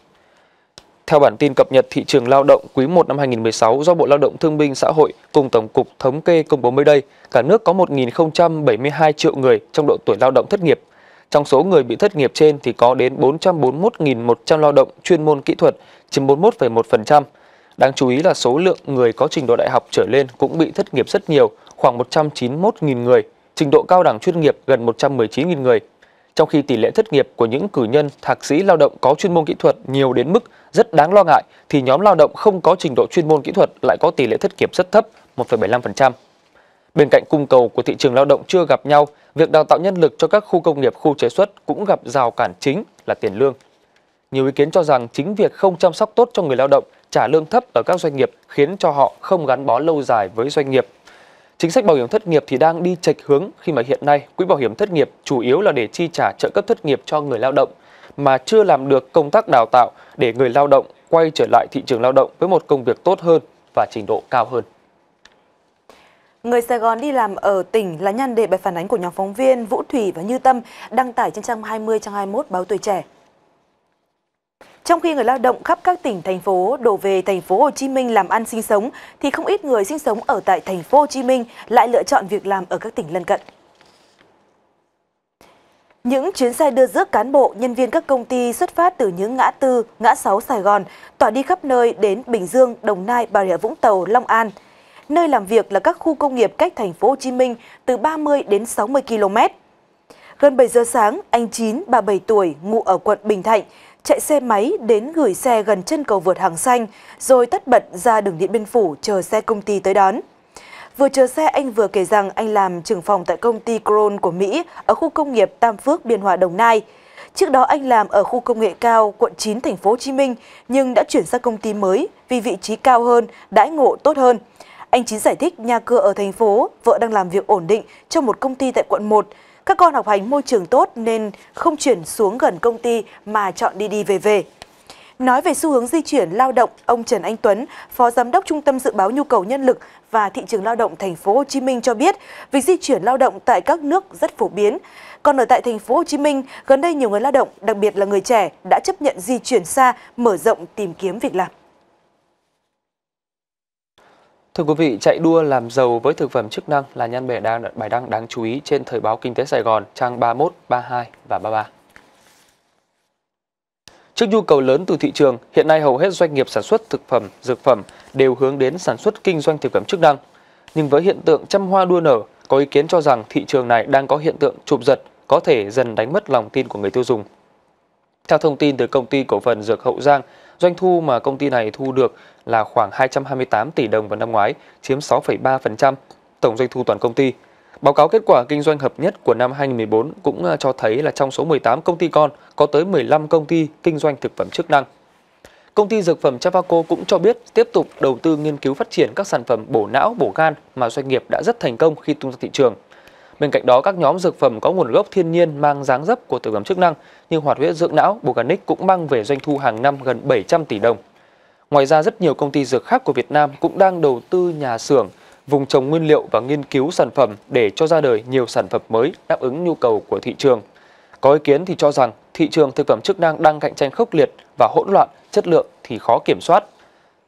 Theo bản tin cập nhật thị trường lao động quý 1 năm 2016 do Bộ Lao động Thương binh Xã hội cùng Tổng cục Thống kê công bố mới đây, cả nước có 1.072 triệu người trong độ tuổi lao động thất nghiệp. Trong số người bị thất nghiệp trên thì có đến 441.100 lao động chuyên môn kỹ thuật, chiếm 41,1%. Đáng chú ý là số lượng người có trình độ đại học trở lên cũng bị thất nghiệp rất nhiều, khoảng 191.000 người, trình độ cao đẳng chuyên nghiệp gần 119.000 người trong khi tỷ lệ thất nghiệp của những cử nhân thạc sĩ lao động có chuyên môn kỹ thuật nhiều đến mức rất đáng lo ngại, thì nhóm lao động không có trình độ chuyên môn kỹ thuật lại có tỷ lệ thất nghiệp rất thấp, 1,75%. Bên cạnh cung cầu của thị trường lao động chưa gặp nhau, việc đào tạo nhân lực cho các khu công nghiệp, khu chế xuất cũng gặp rào cản chính là tiền lương. Nhiều ý kiến cho rằng chính việc không chăm sóc tốt cho người lao động, trả lương thấp ở các doanh nghiệp khiến cho họ không gắn bó lâu dài với doanh nghiệp Chính sách bảo hiểm thất nghiệp thì đang đi chệch hướng khi mà hiện nay quỹ bảo hiểm thất nghiệp chủ yếu là để chi trả trợ cấp thất nghiệp cho người lao động mà chưa làm được công tác đào tạo để người lao động quay trở lại thị trường lao động với một công việc tốt hơn và trình độ cao hơn. Người Sài Gòn đi làm ở tỉnh là nhan đề bài phản ánh của nhóm phóng viên Vũ Thủy và Như Tâm đăng tải trên trang 20 trang 21 báo Tuổi Trẻ. Trong khi người lao động khắp các tỉnh thành phố đổ về thành phố Hồ Chí Minh làm ăn sinh sống thì không ít người sinh sống ở tại thành phố Hồ Chí Minh lại lựa chọn việc làm ở các tỉnh lân cận. Những chuyến xe đưa rước cán bộ, nhân viên các công ty xuất phát từ những ngã tư, ngã sáu Sài Gòn, tỏa đi khắp nơi đến Bình Dương, Đồng Nai, Bà Rịa Vũng Tàu, Long An. Nơi làm việc là các khu công nghiệp cách thành phố Hồ Chí Minh từ 30 đến 60 km. Gần 7 giờ sáng, anh Chín, 37 tuổi, ngụ ở quận Bình Thạnh, chạy xe máy đến gửi xe gần chân cầu vượt hàng xanh, rồi tất bật ra đường Điện Biên Phủ chờ xe công ty tới đón. Vừa chờ xe, anh vừa kể rằng anh làm trưởng phòng tại công ty Crown của Mỹ ở khu công nghiệp Tam Phước, Biên Hòa, Đồng Nai. Trước đó anh làm ở khu công nghệ cao quận 9 thành phố Hồ Chí Minh nhưng đã chuyển sang công ty mới vì vị trí cao hơn, đãi ngộ tốt hơn. Anh Chín giải thích nhà cửa ở thành phố, vợ đang làm việc ổn định trong một công ty tại quận 1 các con học hành môi trường tốt nên không chuyển xuống gần công ty mà chọn đi đi về về. Nói về xu hướng di chuyển lao động, ông Trần Anh Tuấn, Phó Giám đốc Trung tâm Dự báo Nhu cầu Nhân lực và Thị trường Lao động Thành phố Hồ Chí Minh cho biết, việc di chuyển lao động tại các nước rất phổ biến. Còn ở tại Thành phố Hồ Chí Minh, gần đây nhiều người lao động, đặc biệt là người trẻ, đã chấp nhận di chuyển xa, mở rộng tìm kiếm việc làm. Thưa quý vị, chạy đua làm giàu với thực phẩm chức năng là nhan đề đang bài đăng đáng chú ý trên thời báo Kinh tế Sài Gòn trang 31, 32 và 33. Trước nhu cầu lớn từ thị trường, hiện nay hầu hết doanh nghiệp sản xuất thực phẩm, dược phẩm đều hướng đến sản xuất kinh doanh thực phẩm chức năng. Nhưng với hiện tượng trăm hoa đua nở, có ý kiến cho rằng thị trường này đang có hiện tượng chụp giật, có thể dần đánh mất lòng tin của người tiêu dùng. Theo thông tin từ công ty cổ phần Dược Hậu Giang, Doanh thu mà công ty này thu được là khoảng 228 tỷ đồng vào năm ngoái, chiếm 6,3% tổng doanh thu toàn công ty. Báo cáo kết quả kinh doanh hợp nhất của năm 2014 cũng à, cho thấy là trong số 18 công ty con có tới 15 công ty kinh doanh thực phẩm chức năng. Công ty dược phẩm Chavaco cũng cho biết tiếp tục đầu tư nghiên cứu phát triển các sản phẩm bổ não, bổ gan mà doanh nghiệp đã rất thành công khi tung ra thị trường. Bên cạnh đó, các nhóm dược phẩm có nguồn gốc thiên nhiên mang dáng dấp của thực phẩm chức năng như hoạt huyết dưỡng não, Boganic cũng mang về doanh thu hàng năm gần 700 tỷ đồng. Ngoài ra, rất nhiều công ty dược khác của Việt Nam cũng đang đầu tư nhà xưởng, vùng trồng nguyên liệu và nghiên cứu sản phẩm để cho ra đời nhiều sản phẩm mới đáp ứng nhu cầu của thị trường. Có ý kiến thì cho rằng thị trường thực phẩm chức năng đang cạnh tranh khốc liệt và hỗn loạn, chất lượng thì khó kiểm soát.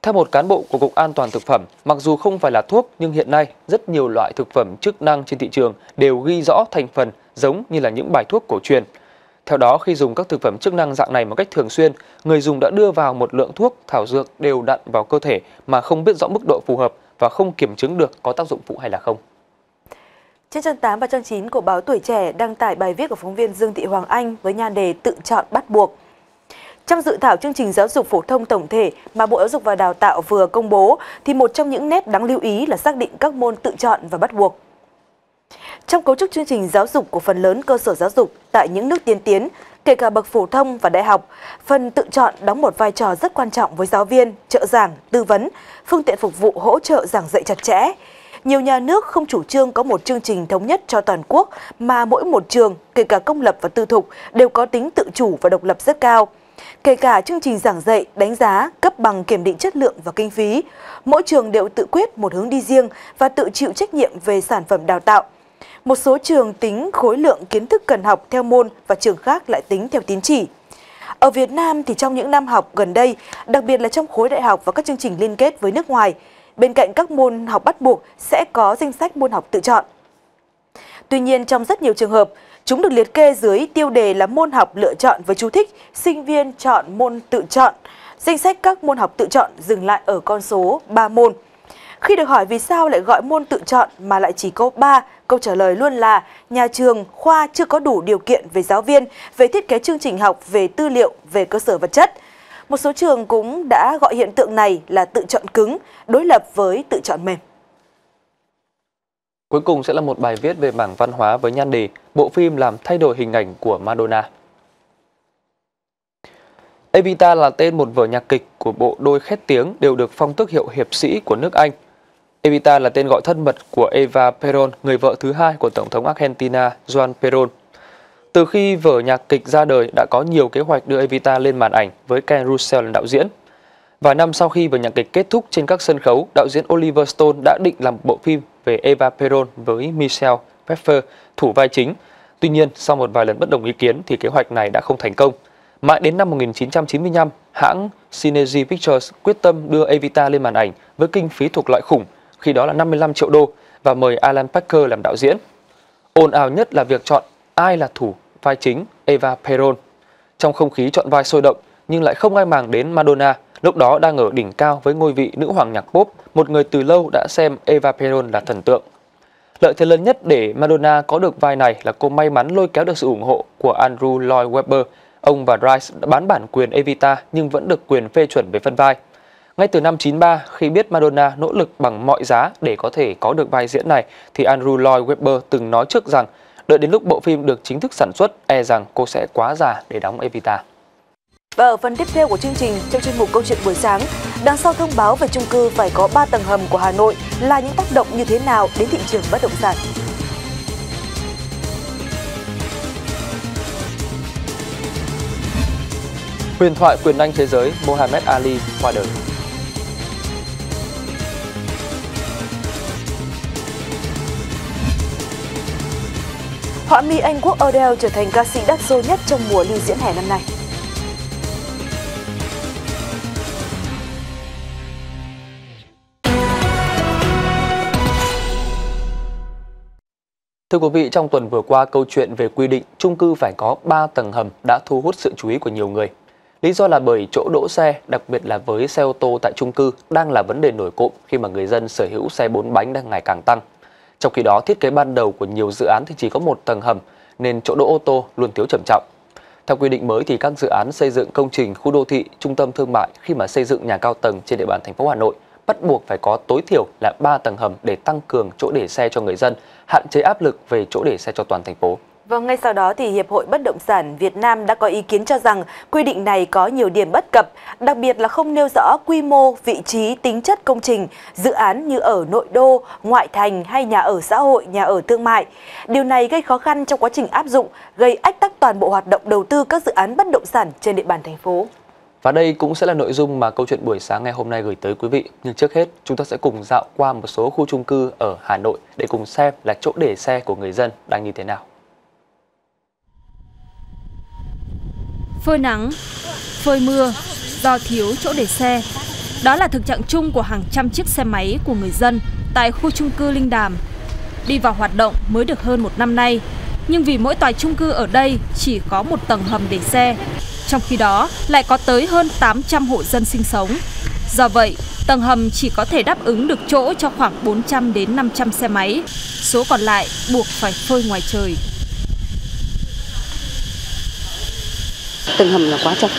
Theo một cán bộ của Cục An toàn Thực phẩm, mặc dù không phải là thuốc nhưng hiện nay rất nhiều loại thực phẩm chức năng trên thị trường đều ghi rõ thành phần giống như là những bài thuốc cổ truyền. Theo đó, khi dùng các thực phẩm chức năng dạng này một cách thường xuyên, người dùng đã đưa vào một lượng thuốc thảo dược đều đặn vào cơ thể mà không biết rõ mức độ phù hợp và không kiểm chứng được có tác dụng phụ hay là không. Trên trang 8 và trang 9 của báo Tuổi Trẻ đăng tải bài viết của phóng viên Dương Thị Hoàng Anh với nhan đề tự chọn bắt buộc. Trong dự thảo chương trình giáo dục phổ thông tổng thể mà Bộ Giáo dục và Đào tạo vừa công bố, thì một trong những nét đáng lưu ý là xác định các môn tự chọn và bắt buộc. Trong cấu trúc chương trình giáo dục của phần lớn cơ sở giáo dục tại những nước tiên tiến, kể cả bậc phổ thông và đại học, phần tự chọn đóng một vai trò rất quan trọng với giáo viên, trợ giảng, tư vấn, phương tiện phục vụ hỗ trợ giảng dạy chặt chẽ. Nhiều nhà nước không chủ trương có một chương trình thống nhất cho toàn quốc mà mỗi một trường, kể cả công lập và tư thục, đều có tính tự chủ và độc lập rất cao. Kể cả chương trình giảng dạy, đánh giá, cấp bằng kiểm định chất lượng và kinh phí, mỗi trường đều tự quyết một hướng đi riêng và tự chịu trách nhiệm về sản phẩm đào tạo. Một số trường tính khối lượng kiến thức cần học theo môn và trường khác lại tính theo tín chỉ. Ở Việt Nam thì trong những năm học gần đây, đặc biệt là trong khối đại học và các chương trình liên kết với nước ngoài, bên cạnh các môn học bắt buộc sẽ có danh sách môn học tự chọn. Tuy nhiên trong rất nhiều trường hợp, Chúng được liệt kê dưới tiêu đề là môn học lựa chọn với chú thích sinh viên chọn môn tự chọn. Danh sách các môn học tự chọn dừng lại ở con số 3 môn. Khi được hỏi vì sao lại gọi môn tự chọn mà lại chỉ có 3, câu trả lời luôn là nhà trường, khoa chưa có đủ điều kiện về giáo viên, về thiết kế chương trình học, về tư liệu, về cơ sở vật chất. Một số trường cũng đã gọi hiện tượng này là tự chọn cứng, đối lập với tự chọn mềm. Cuối cùng sẽ là một bài viết về mảng văn hóa với nhan đề Bộ phim làm thay đổi hình ảnh của Madonna. Evita là tên một vở nhạc kịch của bộ đôi khét tiếng đều được phong tước hiệu hiệp sĩ của nước Anh. Evita là tên gọi thân mật của Eva Perón, người vợ thứ hai của Tổng thống Argentina Juan Perón. Từ khi vở nhạc kịch ra đời đã có nhiều kế hoạch đưa Evita lên màn ảnh với Ken Russell làm đạo diễn. Vài năm sau khi vở nhạc kịch kết thúc trên các sân khấu, đạo diễn Oliver Stone đã định làm bộ phim về Eva Peron với Michelle Pfeiffer thủ vai chính. Tuy nhiên, sau một vài lần bất đồng ý kiến thì kế hoạch này đã không thành công. Mãi đến năm 1995, hãng Synergy Pictures quyết tâm đưa Evita lên màn ảnh với kinh phí thuộc loại khủng, khi đó là 55 triệu đô và mời Alan Parker làm đạo diễn. Ồn ào nhất là việc chọn ai là thủ vai chính Eva Peron. Trong không khí chọn vai sôi động nhưng lại không ai màng đến Madonna, lúc đó đang ở đỉnh cao với ngôi vị nữ hoàng nhạc pop, một người từ lâu đã xem Eva Peron là thần tượng. Lợi thế lớn nhất để Madonna có được vai này là cô may mắn lôi kéo được sự ủng hộ của Andrew Lloyd Webber. Ông và Rice đã bán bản quyền Evita nhưng vẫn được quyền phê chuẩn về phân vai. Ngay từ năm 93, khi biết Madonna nỗ lực bằng mọi giá để có thể có được vai diễn này, thì Andrew Lloyd Webber từng nói trước rằng đợi đến lúc bộ phim được chính thức sản xuất, e rằng cô sẽ quá già để đóng Evita. Và ở phần tiếp theo của chương trình, trong chuyên mục Câu chuyện buổi sáng, đằng sau thông báo về chung cư phải có 3 tầng hầm của Hà Nội là những tác động như thế nào đến thị trường bất động sản. Huyền thoại quyền Anh thế giới Mohamed Ali qua đời. Họa mi Anh quốc Adele trở thành ca sĩ đắt xô nhất trong mùa lưu diễn hè năm nay. Thưa quý vị, trong tuần vừa qua, câu chuyện về quy định chung cư phải có 3 tầng hầm đã thu hút sự chú ý của nhiều người. Lý do là bởi chỗ đỗ xe, đặc biệt là với xe ô tô tại chung cư, đang là vấn đề nổi cộm khi mà người dân sở hữu xe 4 bánh đang ngày càng tăng. Trong khi đó, thiết kế ban đầu của nhiều dự án thì chỉ có một tầng hầm, nên chỗ đỗ ô tô luôn thiếu trầm trọng. Theo quy định mới thì các dự án xây dựng công trình khu đô thị, trung tâm thương mại khi mà xây dựng nhà cao tầng trên địa bàn thành phố Hà Nội bắt buộc phải có tối thiểu là 3 tầng hầm để tăng cường chỗ để xe cho người dân, hạn chế áp lực về chỗ để xe cho toàn thành phố. Vâng, ngay sau đó thì Hiệp hội Bất động sản Việt Nam đã có ý kiến cho rằng quy định này có nhiều điểm bất cập, đặc biệt là không nêu rõ quy mô, vị trí, tính chất công trình, dự án như ở nội đô, ngoại thành hay nhà ở xã hội, nhà ở thương mại. Điều này gây khó khăn trong quá trình áp dụng, gây ách tắc toàn bộ hoạt động đầu tư các dự án bất động sản trên địa bàn thành phố. Và đây cũng sẽ là nội dung mà câu chuyện buổi sáng ngày hôm nay gửi tới quý vị. Nhưng trước hết, chúng ta sẽ cùng dạo qua một số khu chung cư ở Hà Nội để cùng xem là chỗ để xe của người dân đang như thế nào. phơi nắng, phơi mưa do thiếu chỗ để xe. Đó là thực trạng chung của hàng trăm chiếc xe máy của người dân tại khu chung cư Linh Đàm. Đi vào hoạt động mới được hơn một năm nay, nhưng vì mỗi tòa chung cư ở đây chỉ có một tầng hầm để xe, trong khi đó lại có tới hơn 800 hộ dân sinh sống. Do vậy, tầng hầm chỉ có thể đáp ứng được chỗ cho khoảng 400 đến 500 xe máy, số còn lại buộc phải phơi ngoài trời. tầng hầm là quá chật.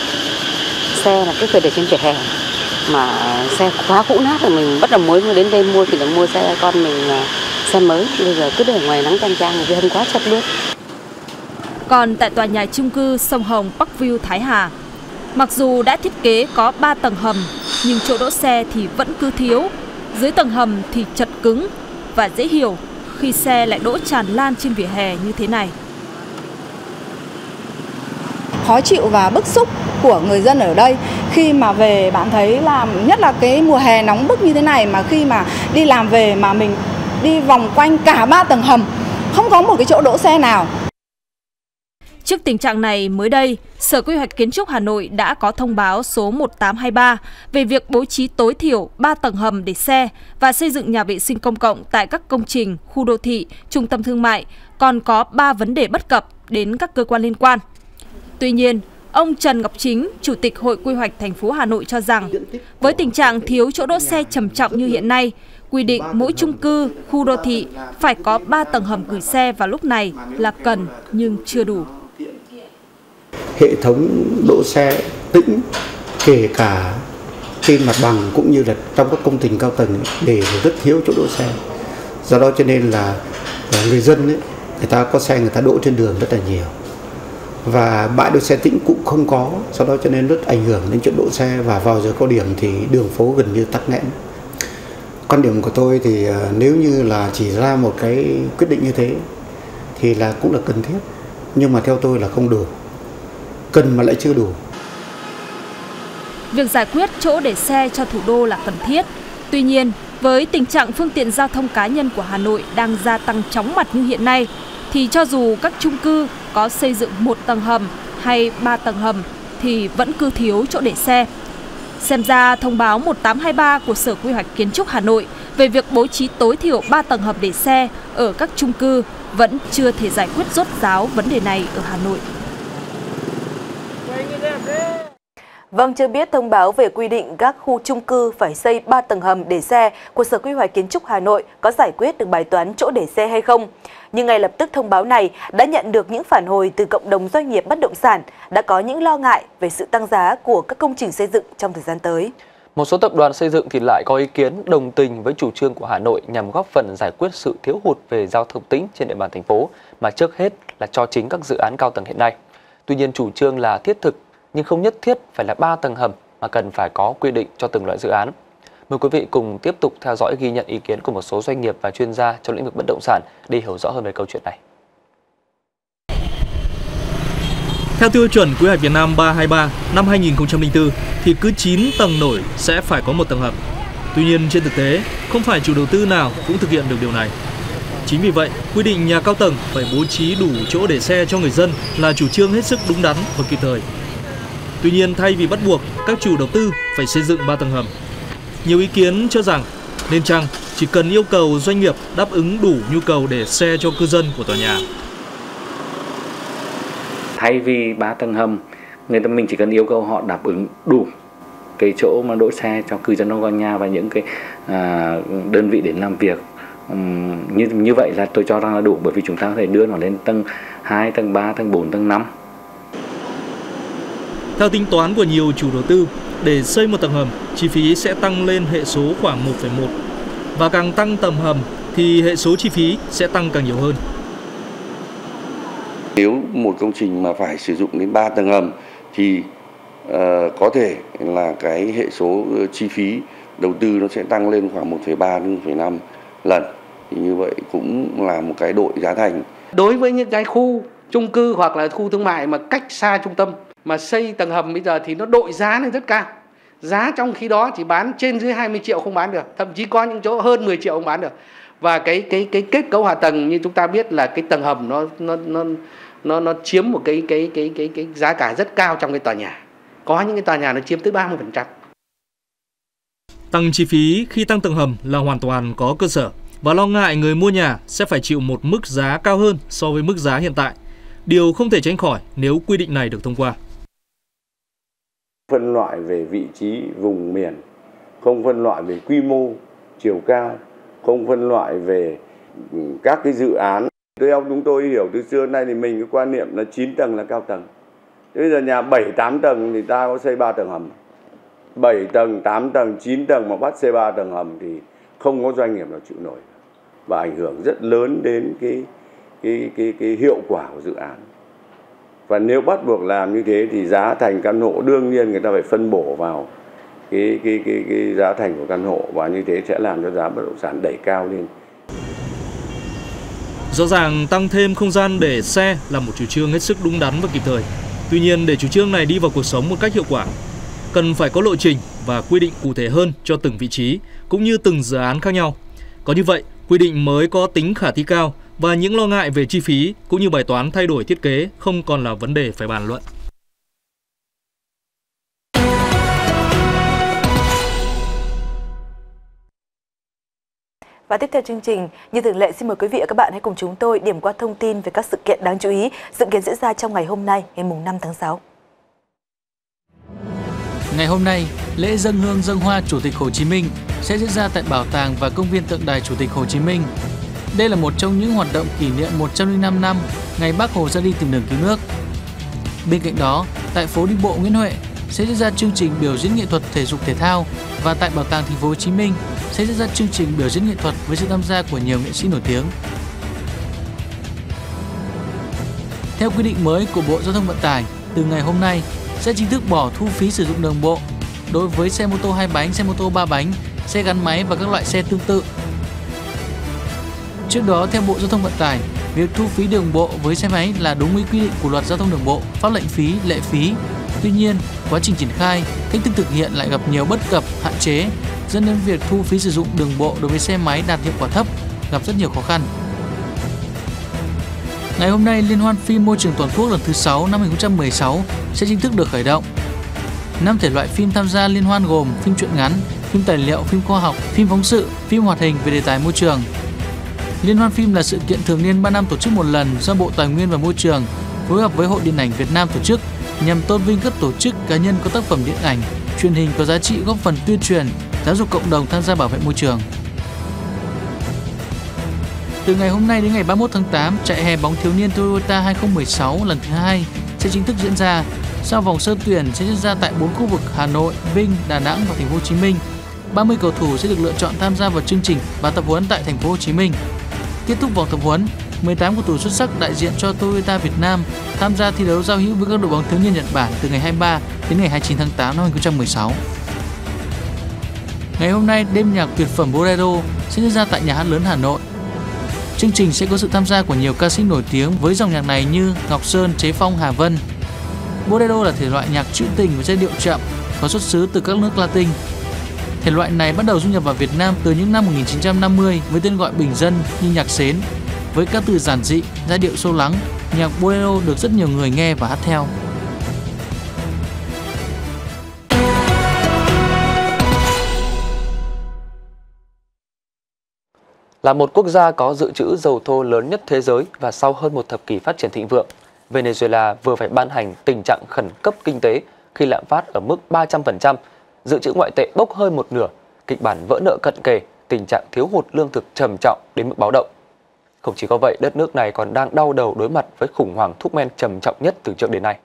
Xe là cứ phải để trên vỉa hè. Mà xe quá cũ nát rồi mình bắt đầu mới đến đây mua thì là mua xe con mình à, xe mới. Bây giờ cứ để ngoài nắng chang chang vì hầm quá chật luôn còn tại tòa nhà chung cư sông Hồng Parkview Thái Hà, mặc dù đã thiết kế có 3 tầng hầm, nhưng chỗ đỗ xe thì vẫn cứ thiếu. Dưới tầng hầm thì chật cứng và dễ hiểu khi xe lại đỗ tràn lan trên vỉa hè như thế này. Khó chịu và bức xúc của người dân ở đây khi mà về, bạn thấy là nhất là cái mùa hè nóng bức như thế này mà khi mà đi làm về mà mình đi vòng quanh cả ba tầng hầm, không có một cái chỗ đỗ xe nào. Trước tình trạng này, mới đây, Sở Quy hoạch Kiến trúc Hà Nội đã có thông báo số 1823 về việc bố trí tối thiểu 3 tầng hầm để xe và xây dựng nhà vệ sinh công cộng tại các công trình, khu đô thị, trung tâm thương mại, còn có 3 vấn đề bất cập đến các cơ quan liên quan. Tuy nhiên, ông Trần Ngọc Chính, Chủ tịch Hội Quy hoạch thành phố Hà Nội cho rằng, với tình trạng thiếu chỗ đỗ xe trầm trọng như hiện nay, quy định mỗi chung cư, khu đô thị phải có 3 tầng hầm gửi xe vào lúc này là cần nhưng chưa đủ. Hệ thống đỗ xe tĩnh kể cả trên mặt bằng cũng như là trong các công trình cao tầng để rất thiếu chỗ đỗ xe. Do đó cho nên là ờ, người dân ấy, người ta có xe người ta đỗ trên đường rất là nhiều. Và bãi đỗ xe tĩnh cũng không có do đó cho nên rất ảnh hưởng đến chuyện đỗ xe và vào giờ cao điểm thì đường phố gần như tắc nghẽn. Quan điểm của tôi thì ờ, nếu như là chỉ ra một cái quyết định như thế thì là cũng là cần thiết. Nhưng mà theo tôi là không đủ cần mà lại chưa đủ Việc giải quyết chỗ để xe cho thủ đô là cần thiết. Tuy nhiên, với tình trạng phương tiện giao thông cá nhân của Hà Nội đang gia tăng chóng mặt như hiện nay, thì cho dù các chung cư có xây dựng một tầng hầm hay ba tầng hầm thì vẫn cứ thiếu chỗ để xe. Xem ra thông báo 1823 của Sở Quy hoạch Kiến trúc Hà Nội về việc bố trí tối thiểu 3 tầng hầm để xe ở các chung cư vẫn chưa thể giải quyết rốt ráo vấn đề này ở Hà Nội. Vâng, chưa biết thông báo về quy định các khu chung cư phải xây 3 tầng hầm để xe của Sở Quy hoạch Kiến trúc Hà Nội có giải quyết được bài toán chỗ để xe hay không. Nhưng ngay lập tức thông báo này đã nhận được những phản hồi từ cộng đồng doanh nghiệp bất động sản, đã có những lo ngại về sự tăng giá của các công trình xây dựng trong thời gian tới. Một số tập đoàn xây dựng thì lại có ý kiến đồng tình với chủ trương của Hà Nội nhằm góp phần giải quyết sự thiếu hụt về giao thông tĩnh trên địa bàn thành phố, mà trước hết là cho chính các dự án cao tầng hiện nay. Tuy nhiên chủ trương là thiết thực nhưng không nhất thiết phải là 3 tầng hầm mà cần phải có quy định cho từng loại dự án. Mời quý vị cùng tiếp tục theo dõi ghi nhận ý kiến của một số doanh nghiệp và chuyên gia trong lĩnh vực bất động sản để hiểu rõ hơn về câu chuyện này. Theo tiêu chuẩn quy hoạch Việt Nam 323 năm 2004 thì cứ 9 tầng nổi sẽ phải có một tầng hầm. Tuy nhiên trên thực tế, không phải chủ đầu tư nào cũng thực hiện được điều này. Chính vì vậy, quy định nhà cao tầng phải bố trí đủ chỗ để xe cho người dân là chủ trương hết sức đúng đắn và kịp thời. Tuy nhiên thay vì bắt buộc các chủ đầu tư phải xây dựng 3 tầng hầm, nhiều ý kiến cho rằng nên chăng chỉ cần yêu cầu doanh nghiệp đáp ứng đủ nhu cầu để xe cho cư dân của tòa nhà. Thay vì 3 tầng hầm, người ta mình chỉ cần yêu cầu họ đáp ứng đủ cái chỗ mà đỗ xe cho cư dân trong tòa nhà và những cái à, đơn vị đến làm việc. Uhm, như như vậy là tôi cho rằng là đủ bởi vì chúng ta có thể đưa nó lên tầng 2, tầng 3, tầng 4, tầng 5 theo tính toán của nhiều chủ đầu tư, để xây một tầng hầm, chi phí sẽ tăng lên hệ số khoảng 1,1. Và càng tăng tầng hầm thì hệ số chi phí sẽ tăng càng nhiều hơn. Nếu một công trình mà phải sử dụng đến 3 tầng hầm thì uh, có thể là cái hệ số chi phí đầu tư nó sẽ tăng lên khoảng 1,3 đến 1,5 lần. Thì như vậy cũng là một cái đội giá thành. Đối với những cái khu chung cư hoặc là khu thương mại mà cách xa trung tâm mà xây tầng hầm bây giờ thì nó đội giá lên rất cao. Giá trong khi đó chỉ bán trên dưới 20 triệu không bán được, thậm chí có những chỗ hơn 10 triệu không bán được. Và cái cái cái kết cấu hạ tầng như chúng ta biết là cái tầng hầm nó nó nó nó nó chiếm một cái cái cái cái cái giá cả rất cao trong cái tòa nhà. Có những cái tòa nhà nó chiếm tới 30%. Tăng chi phí khi tăng tầng hầm là hoàn toàn có cơ sở và lo ngại người mua nhà sẽ phải chịu một mức giá cao hơn so với mức giá hiện tại. Điều không thể tránh khỏi nếu quy định này được thông qua. Phân loại về vị trí vùng miền, không phân loại về quy mô, chiều cao, không phân loại về ừ, các cái dự án. Theo chúng tôi hiểu từ xưa nay thì mình cái quan niệm là 9 tầng là cao tầng. Bây giờ nhà 7, 8 tầng thì ta có xây 3 tầng hầm. 7 tầng, 8 tầng, 9 tầng mà bắt xây 3 tầng hầm thì không có doanh nghiệp nào chịu nổi và ảnh hưởng rất lớn đến cái cái cái cái hiệu quả của dự án. Và nếu bắt buộc làm như thế thì giá thành căn hộ đương nhiên người ta phải phân bổ vào cái cái cái cái giá thành của căn hộ và như thế sẽ làm cho giá bất động sản đẩy cao lên. Rõ ràng tăng thêm không gian để xe là một chủ trương hết sức đúng đắn và kịp thời. Tuy nhiên để chủ trương này đi vào cuộc sống một cách hiệu quả, cần phải có lộ trình và quy định cụ thể hơn cho từng vị trí cũng như từng dự án khác nhau. Có như vậy, quy định mới có tính khả thi cao và những lo ngại về chi phí cũng như bài toán thay đổi thiết kế không còn là vấn đề phải bàn luận. Và tiếp theo chương trình, như thường lệ xin mời quý vị và các bạn hãy cùng chúng tôi điểm qua thông tin về các sự kiện đáng chú ý dự kiến diễn ra trong ngày hôm nay, ngày 5 tháng 6. Ngày hôm nay, lễ dân hương dân hoa Chủ tịch Hồ Chí Minh sẽ diễn ra tại Bảo tàng và Công viên Tượng đài Chủ tịch Hồ Chí Minh. Đây là một trong những hoạt động kỷ niệm 105 năm ngày Bác Hồ ra đi tìm đường cứu nước. Bên cạnh đó, tại phố đi bộ Nguyễn Huệ sẽ diễn ra chương trình biểu diễn nghệ thuật thể dục thể thao và tại Bảo tàng Thành phố Hồ Chí Minh sẽ diễn ra chương trình biểu diễn nghệ thuật với sự tham gia của nhiều nghệ sĩ nổi tiếng. Theo quy định mới của Bộ Giao thông Vận tải, từ ngày hôm nay sẽ chính thức bỏ thu phí sử dụng đường bộ đối với xe mô tô hai bánh, xe mô tô ba bánh, xe gắn máy và các loại xe tương tự. Trước đó, theo Bộ Giao thông Vận tải, việc thu phí đường bộ với xe máy là đúng với quy định của Luật Giao thông Đường bộ, pháp lệnh phí, lệ phí. Tuy nhiên, quá trình triển khai, cách thức thực hiện lại gặp nhiều bất cập, hạn chế, dẫn đến việc thu phí sử dụng đường bộ đối với xe máy đạt hiệu quả thấp, gặp rất nhiều khó khăn. Ngày hôm nay, Liên hoan phim môi trường toàn quốc lần thứ 6 năm 2016 sẽ chính thức được khởi động. Năm thể loại phim tham gia liên hoan gồm phim truyện ngắn, phim tài liệu, phim khoa học, phim phóng sự, phim hoạt hình về đề tài môi trường. Liên hoan phim là sự kiện thường niên 3 năm tổ chức một lần do Bộ Tài nguyên và Môi trường phối hợp với Hội Điện ảnh Việt Nam tổ chức nhằm tôn vinh các tổ chức cá nhân có tác phẩm điện ảnh, truyền hình có giá trị góp phần tuyên truyền, giáo dục cộng đồng tham gia bảo vệ môi trường. Từ ngày hôm nay đến ngày 31 tháng 8, chạy hè bóng thiếu niên Toyota 2016 lần thứ hai sẽ chính thức diễn ra. Sau vòng sơ tuyển sẽ diễn ra tại 4 khu vực Hà Nội, Vinh, Đà Nẵng và Thành phố Hồ Chí Minh. 30 cầu thủ sẽ được lựa chọn tham gia vào chương trình và tập huấn tại Thành phố Hồ Chí Minh. Kết thúc vòng tập huấn, 18 cầu thủ xuất sắc đại diện cho Toyota Việt Nam tham gia thi đấu giao hữu với các đội bóng thiếu niên Nhật Bản từ ngày 23 đến ngày 29 tháng 8 năm 2016. Ngày hôm nay, đêm nhạc tuyệt phẩm Bolero sẽ diễn ra tại nhà hát lớn Hà Nội. Chương trình sẽ có sự tham gia của nhiều ca sĩ nổi tiếng với dòng nhạc này như Ngọc Sơn, Chế Phong, Hà Vân. Bolero là thể loại nhạc trữ tình với giai điệu chậm, có xuất xứ từ các nước Latin. Thể loại này bắt đầu du nhập vào Việt Nam từ những năm 1950 với tên gọi bình dân như nhạc xến. Với các từ giản dị, giai điệu sâu lắng, nhạc bolero được rất nhiều người nghe và hát theo. Là một quốc gia có dự trữ dầu thô lớn nhất thế giới và sau hơn một thập kỷ phát triển thịnh vượng, Venezuela vừa phải ban hành tình trạng khẩn cấp kinh tế khi lạm phát ở mức 300%, dự trữ ngoại tệ bốc hơi một nửa, kịch bản vỡ nợ cận kề, tình trạng thiếu hụt lương thực trầm trọng đến mức báo động. Không chỉ có vậy, đất nước này còn đang đau đầu đối mặt với khủng hoảng thuốc men trầm trọng nhất từ trước đến nay.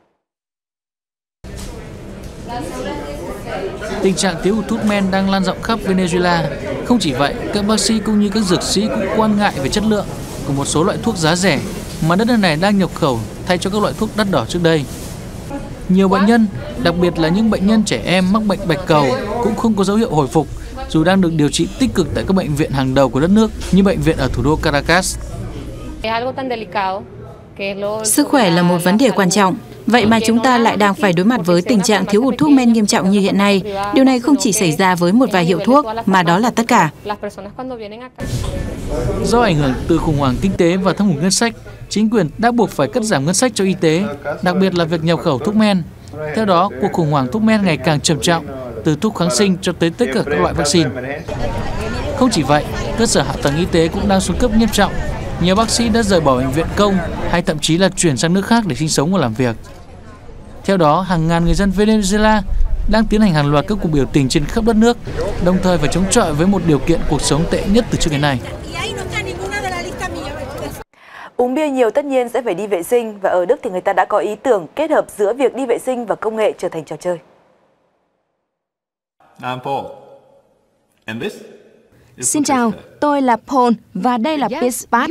Tình trạng thiếu hụt thuốc men đang lan rộng khắp Venezuela. Không chỉ vậy, các bác sĩ cũng như các dược sĩ cũng quan ngại về chất lượng của một số loại thuốc giá rẻ mà đất nước này đang nhập khẩu thay cho các loại thuốc đắt đỏ trước đây. Nhiều bệnh nhân, đặc biệt là những bệnh nhân trẻ em mắc bệnh bạch cầu cũng không có dấu hiệu hồi phục dù đang được điều trị tích cực tại các bệnh viện hàng đầu của đất nước như bệnh viện ở thủ đô Caracas. Sức khỏe là một vấn đề quan trọng. Vậy mà chúng ta lại đang phải đối mặt với tình trạng thiếu hụt thuốc men nghiêm trọng như hiện nay. Điều này không chỉ xảy ra với một vài hiệu thuốc, mà đó là tất cả. Do ảnh hưởng từ khủng hoảng kinh tế và thâm hụt ngân sách, chính quyền đã buộc phải cắt giảm ngân sách cho y tế, đặc biệt là việc nhập khẩu thuốc men. Theo đó, cuộc khủng hoảng thuốc men ngày càng trầm trọng, từ thuốc kháng sinh cho tới tất cả các loại vaccine. Không chỉ vậy, cơ sở hạ tầng y tế cũng đang xuống cấp nghiêm trọng. Nhiều bác sĩ đã rời bỏ bệnh viện công hay thậm chí là chuyển sang nước khác để sinh sống và làm việc. Theo đó, hàng ngàn người dân Venezuela đang tiến hành hàng loạt các cuộc biểu tình trên khắp đất nước, đồng thời phải chống chọi với một điều kiện cuộc sống tệ nhất từ trước đến nay. Uống bia nhiều tất nhiên sẽ phải đi vệ sinh và ở Đức thì người ta đã có ý tưởng kết hợp giữa việc đi vệ sinh và công nghệ trở thành trò chơi. I'm Paul. And this Xin chào, tôi là Paul và đây là Pispat.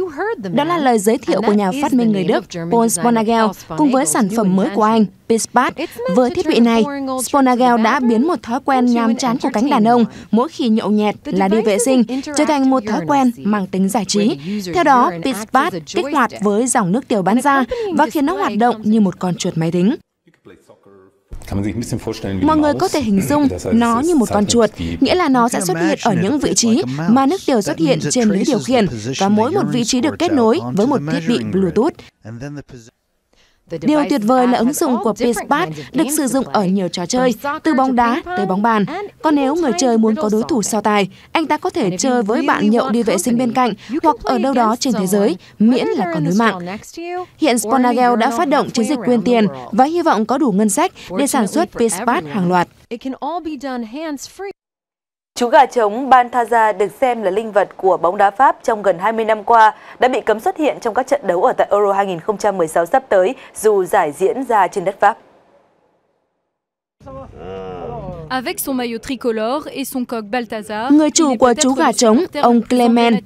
Đó là lời giới thiệu của nhà phát minh người Đức Paul Sponagel cùng với sản phẩm mới của anh, Pispat. Với thiết bị này, Sponagel đã biến một thói quen nhàm chán của cánh đàn ông mỗi khi nhậu nhẹt là đi vệ sinh trở thành một thói quen mang tính giải trí. Theo đó, Pispat kích hoạt với dòng nước tiểu bắn ra và khiến nó hoạt động như một con chuột máy tính. Mọi người có thể hình dung nó như một con chuột, nghĩa là nó sẽ xuất hiện ở những vị trí mà nước tiểu xuất hiện trên lưới điều khiển và mỗi một vị trí được kết nối với một thiết bị Bluetooth. Điều tuyệt vời là ứng dụng của PSPAT được sử dụng ở nhiều trò chơi, từ bóng đá tới bóng bàn. Còn nếu người chơi muốn có đối thủ so tài, anh ta có thể chơi với bạn nhậu đi vệ sinh bên cạnh hoặc ở đâu đó trên thế giới, miễn là có nối mạng. Hiện Sponagel đã phát động chiến dịch quyên tiền và hy vọng có đủ ngân sách để sản xuất PSPAT hàng loạt. Chú gà trống Banthaza được xem là linh vật của bóng đá Pháp trong gần 20 năm qua, đã bị cấm xuất hiện trong các trận đấu ở tại Euro 2016 sắp tới dù giải diễn ra trên đất Pháp. Ờ, Người chủ của chú gà trống, ông Clement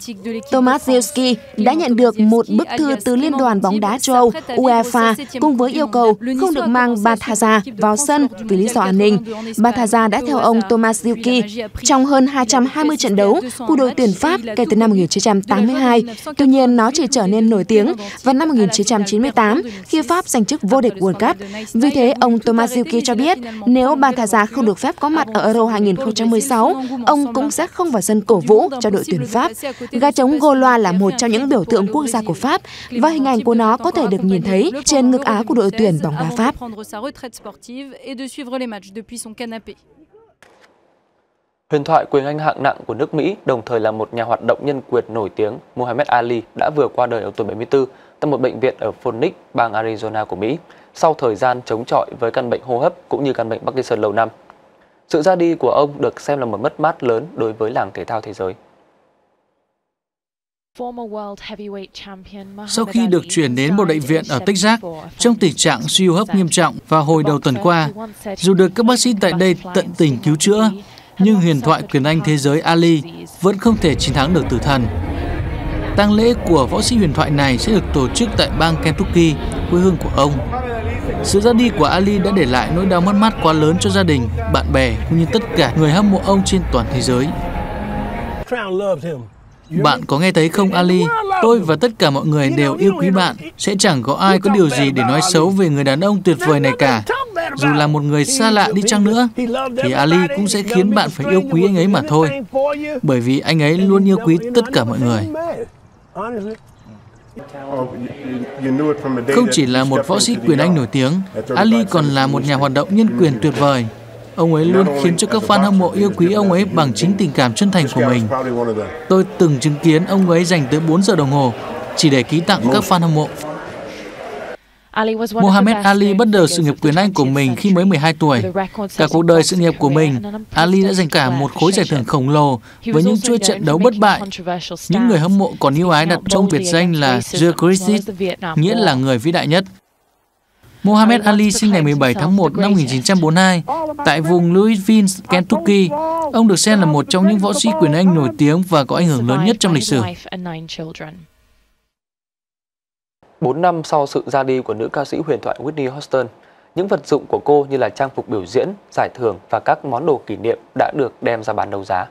Tomaszewski đã nhận được một bức thư từ Liên đoàn bóng đá châu Âu UEFA cùng với yêu cầu không được mang Balthazar vào sân vì lý do an ninh. Balthazar đã theo ông Tomaszewski trong hơn 220 trận đấu của đội tuyển Pháp kể từ năm 1982. Tuy nhiên, nó chỉ trở nên nổi tiếng vào năm 1998 khi Pháp giành chức vô địch World Cup. Vì thế, ông Tomaszewski cho biết nếu Balthazar không được phép có mặt ở Euro 2016, ông cũng sẽ không vào sân cổ vũ cho đội tuyển Pháp. Gà trống Gaulois là một trong những biểu tượng quốc gia của Pháp và hình ảnh của nó có thể được nhìn thấy trên ngực áo của đội tuyển bóng đá Pháp. Huyền thoại quyền Anh hạng nặng của nước Mỹ, đồng thời là một nhà hoạt động nhân quyền nổi tiếng, Muhammad Ali đã vừa qua đời ở tuổi 74 tại một bệnh viện ở Phoenix, bang Arizona của Mỹ, sau thời gian chống chọi với căn bệnh hô hấp cũng như căn bệnh Parkinson lâu năm. Sự ra đi của ông được xem là một mất mát lớn đối với làng thể thao thế giới. Sau khi được chuyển đến một bệnh viện ở Texas trong tình trạng suy hô hấp nghiêm trọng vào hồi đầu tuần qua, dù được các bác sĩ tại đây tận tình cứu chữa, nhưng huyền thoại quyền Anh thế giới Ali vẫn không thể chiến thắng được tử thần. Tang lễ của võ sĩ huyền thoại này sẽ được tổ chức tại bang Kentucky, quê hương của ông. Sự ra đi của Ali đã để lại nỗi đau mất mát quá lớn cho gia đình, bạn bè cũng như tất cả người hâm mộ ông trên toàn thế giới. Bạn có nghe thấy không Ali? Tôi và tất cả mọi người đều yêu quý bạn. Sẽ chẳng có ai có điều gì để nói xấu về người đàn ông tuyệt vời này cả. Dù là một người xa lạ đi chăng nữa, thì Ali cũng sẽ khiến bạn phải yêu quý anh ấy mà thôi. Bởi vì anh ấy luôn yêu quý tất cả mọi người. Không chỉ là một võ sĩ quyền Anh nổi tiếng, Ali còn là một nhà hoạt động nhân quyền tuyệt vời. Ông ấy luôn khiến cho các fan hâm mộ yêu quý ông ấy bằng chính tình cảm chân thành của mình. Tôi từng chứng kiến ông ấy dành tới 4 giờ đồng hồ chỉ để ký tặng các fan hâm mộ. Muhammad Ali bắt đầu sự nghiệp quyền Anh của mình khi mới 12 tuổi. Cả cuộc đời sự nghiệp của mình, Ali đã giành cả một khối giải thưởng khổng lồ với những chuỗi trận đấu bất bại. Những người hâm mộ còn yêu ái đặt trong biệt danh là The Greatest, nghĩa là người vĩ đại nhất. Muhammad Ali sinh ngày 17 tháng 1 năm 1942 tại vùng Louisville, Kentucky. Ông được xem là một trong những võ sĩ quyền Anh nổi tiếng và có ảnh hưởng lớn nhất trong lịch sử. 4 năm sau sự ra đi của nữ ca sĩ huyền thoại Whitney Houston, những vật dụng của cô như là trang phục biểu diễn, giải thưởng và các món đồ kỷ niệm đã được đem ra bán đấu giá.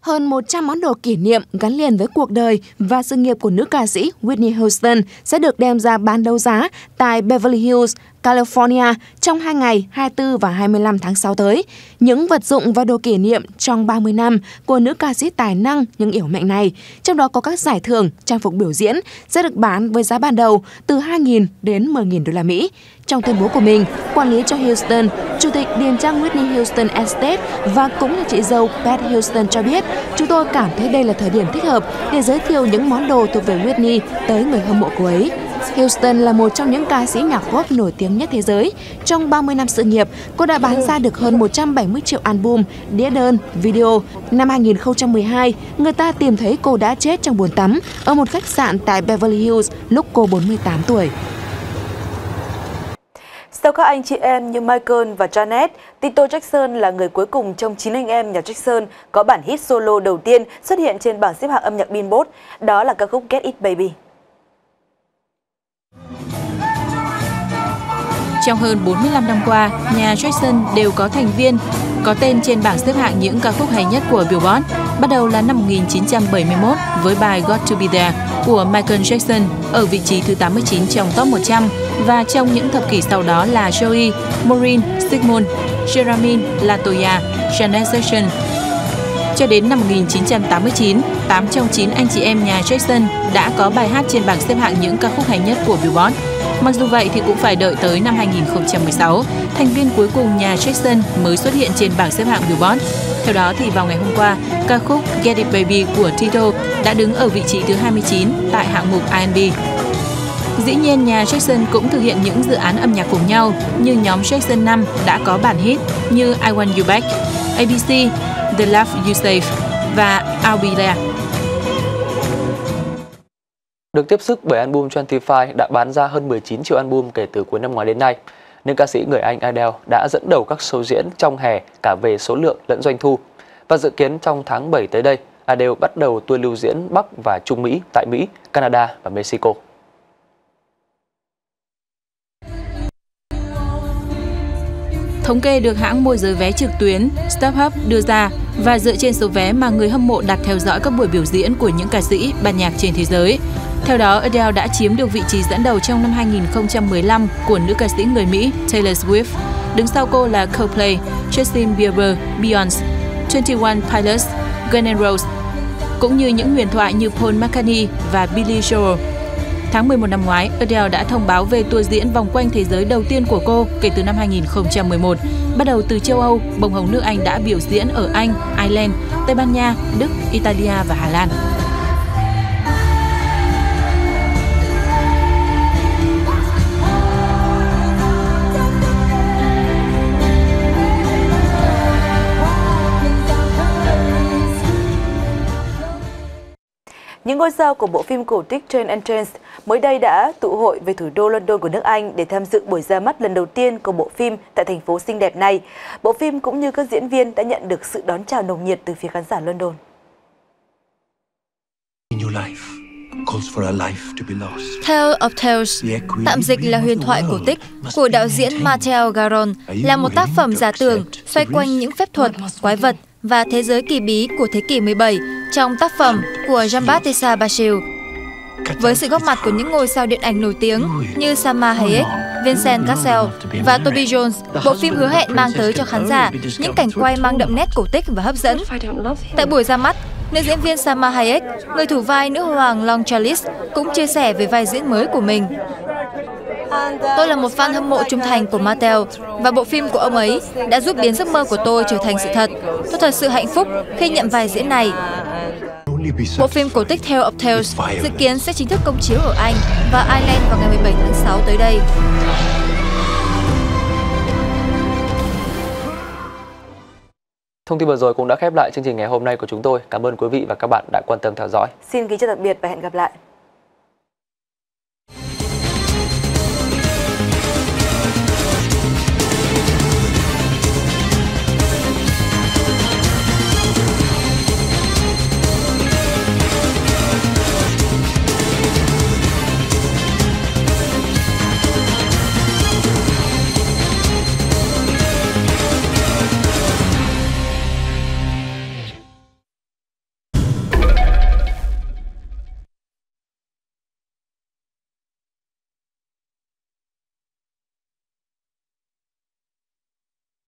Hơn 100 món đồ kỷ niệm gắn liền với cuộc đời và sự nghiệp của nữ ca sĩ Whitney Houston sẽ được đem ra bán đấu giá tại Beverly Hills, California trong hai ngày 24 và 25 tháng 6 tới. Những vật dụng và đồ kỷ niệm trong 30 năm của nữ ca sĩ tài năng nhưng yểu mệnh này, trong đó có các giải thưởng, trang phục biểu diễn sẽ được bán với giá ban đầu từ 2.000 đến 10.000 đô la Mỹ. Trong tuyên bố của mình, quản lý cho Houston, Chủ tịch Điền Trang Whitney Houston Estate và cũng là chị dâu Pat Houston cho biết, chúng tôi cảm thấy đây là thời điểm thích hợp để giới thiệu những món đồ thuộc về Whitney tới người hâm mộ cô ấy. Houston là một trong những ca sĩ nhạc pop nổi tiếng nhất thế giới. Trong 30 năm sự nghiệp, cô đã bán ra được hơn 170 triệu album, đĩa đơn, video. Năm 2012, người ta tìm thấy cô đã chết trong bồn tắm ở một khách sạn tại Beverly Hills lúc cô 48 tuổi. Sau các anh chị em như Michael và Janet, Tito Jackson là người cuối cùng trong 9 anh em nhà Jackson có bản hit solo đầu tiên xuất hiện trên bảng xếp hạng âm nhạc Billboard, đó là ca khúc Get It Baby. Trong hơn 45 năm qua, nhà Jackson đều có thành viên có tên trên bảng xếp hạng những ca khúc hay nhất của Billboard. Bắt đầu là năm 1971 với bài Got to Be There của Michael Jackson ở vị trí thứ 89 trong top 100 và trong những thập kỷ sau đó là Joey, Maureen, Sigmund, Jeremy, Latoya, Janet Jackson. Cho đến năm 1989, 8 trong 9 anh chị em nhà Jackson đã có bài hát trên bảng xếp hạng những ca khúc hay nhất của Billboard. Mặc dù vậy thì cũng phải đợi tới năm 2016, thành viên cuối cùng nhà Jackson mới xuất hiện trên bảng xếp hạng Billboard. Theo đó thì vào ngày hôm qua, ca khúc Get It Baby của Tito đã đứng ở vị trí thứ 29 tại hạng mục R&B. Dĩ nhiên, nhà Jackson cũng thực hiện những dự án âm nhạc cùng nhau như nhóm Jackson 5 đã có bản hit như I Want You Back, ABC, The Love You Save và I'll Be There. Được tiếp sức bởi album 25 đã bán ra hơn 19 triệu album kể từ cuối năm ngoái đến nay. nên ca sĩ người Anh Adele đã dẫn đầu các show diễn trong hè cả về số lượng lẫn doanh thu. Và dự kiến trong tháng 7 tới đây, Adele bắt đầu tour lưu diễn Bắc và Trung Mỹ tại Mỹ, Canada và Mexico. Thống kê được hãng môi giới vé trực tuyến StubHub đưa ra và dựa trên số vé mà người hâm mộ đặt theo dõi các buổi biểu diễn của những ca sĩ, ban nhạc trên thế giới. Theo đó, Adele đã chiếm được vị trí dẫn đầu trong năm 2015 của nữ ca sĩ người Mỹ Taylor Swift. Đứng sau cô là Coldplay, Justin Bieber, Beyoncé, 21 Pilots, Guns N' Roses, cũng như những huyền thoại như Paul McCartney và Billy Joel. Tháng 11 năm ngoái, Adele đã thông báo về tour diễn vòng quanh thế giới đầu tiên của cô kể từ năm 2011. Bắt đầu từ châu Âu, bông hồng nước Anh đã biểu diễn ở Anh, Ireland, Tây Ban Nha, Đức, Italia và Hà Lan. Những ngôi sao của bộ phim cổ tích Train and Trance mới đây đã tụ hội về thủ đô London của nước Anh để tham dự buổi ra mắt lần đầu tiên của bộ phim tại thành phố xinh đẹp này. Bộ phim cũng như các diễn viên đã nhận được sự đón chào nồng nhiệt từ phía khán giả London. Tale of Tales, tạm dịch là huyền thoại cổ tích, của đạo diễn Mateo Garon, là một tác phẩm giả tưởng xoay quanh những phép thuật, quái vật và thế giới kỳ bí của thế kỷ 17 trong tác phẩm của Jean-Baptiste Bachil. Với sự góp mặt của những ngôi sao điện ảnh nổi tiếng như Salma Hayek, Vincent Cassel và Toby Jones, bộ phim hứa hẹn mang tới cho khán giả những cảnh quay mang đậm nét cổ tích và hấp dẫn. Tại buổi ra mắt, nữ diễn viên Salma Hayek, người thủ vai nữ hoàng Long Charles, cũng chia sẻ về vai diễn mới của mình. Tôi là một fan hâm mộ trung thành của Mattel và bộ phim của ông ấy đã giúp biến giấc mơ của tôi trở thành sự thật. Tôi thật sự hạnh phúc khi nhận vai diễn này. Bộ phim cổ tích Tale of Tales dự kiến sẽ chính thức công chiếu ở Anh và Ireland vào ngày 17 tháng 6 tới đây. Thông tin vừa rồi cũng đã khép lại chương trình ngày hôm nay của chúng tôi. Cảm ơn quý vị và các bạn đã quan tâm theo dõi. Xin kính chào tạm biệt và hẹn gặp lại.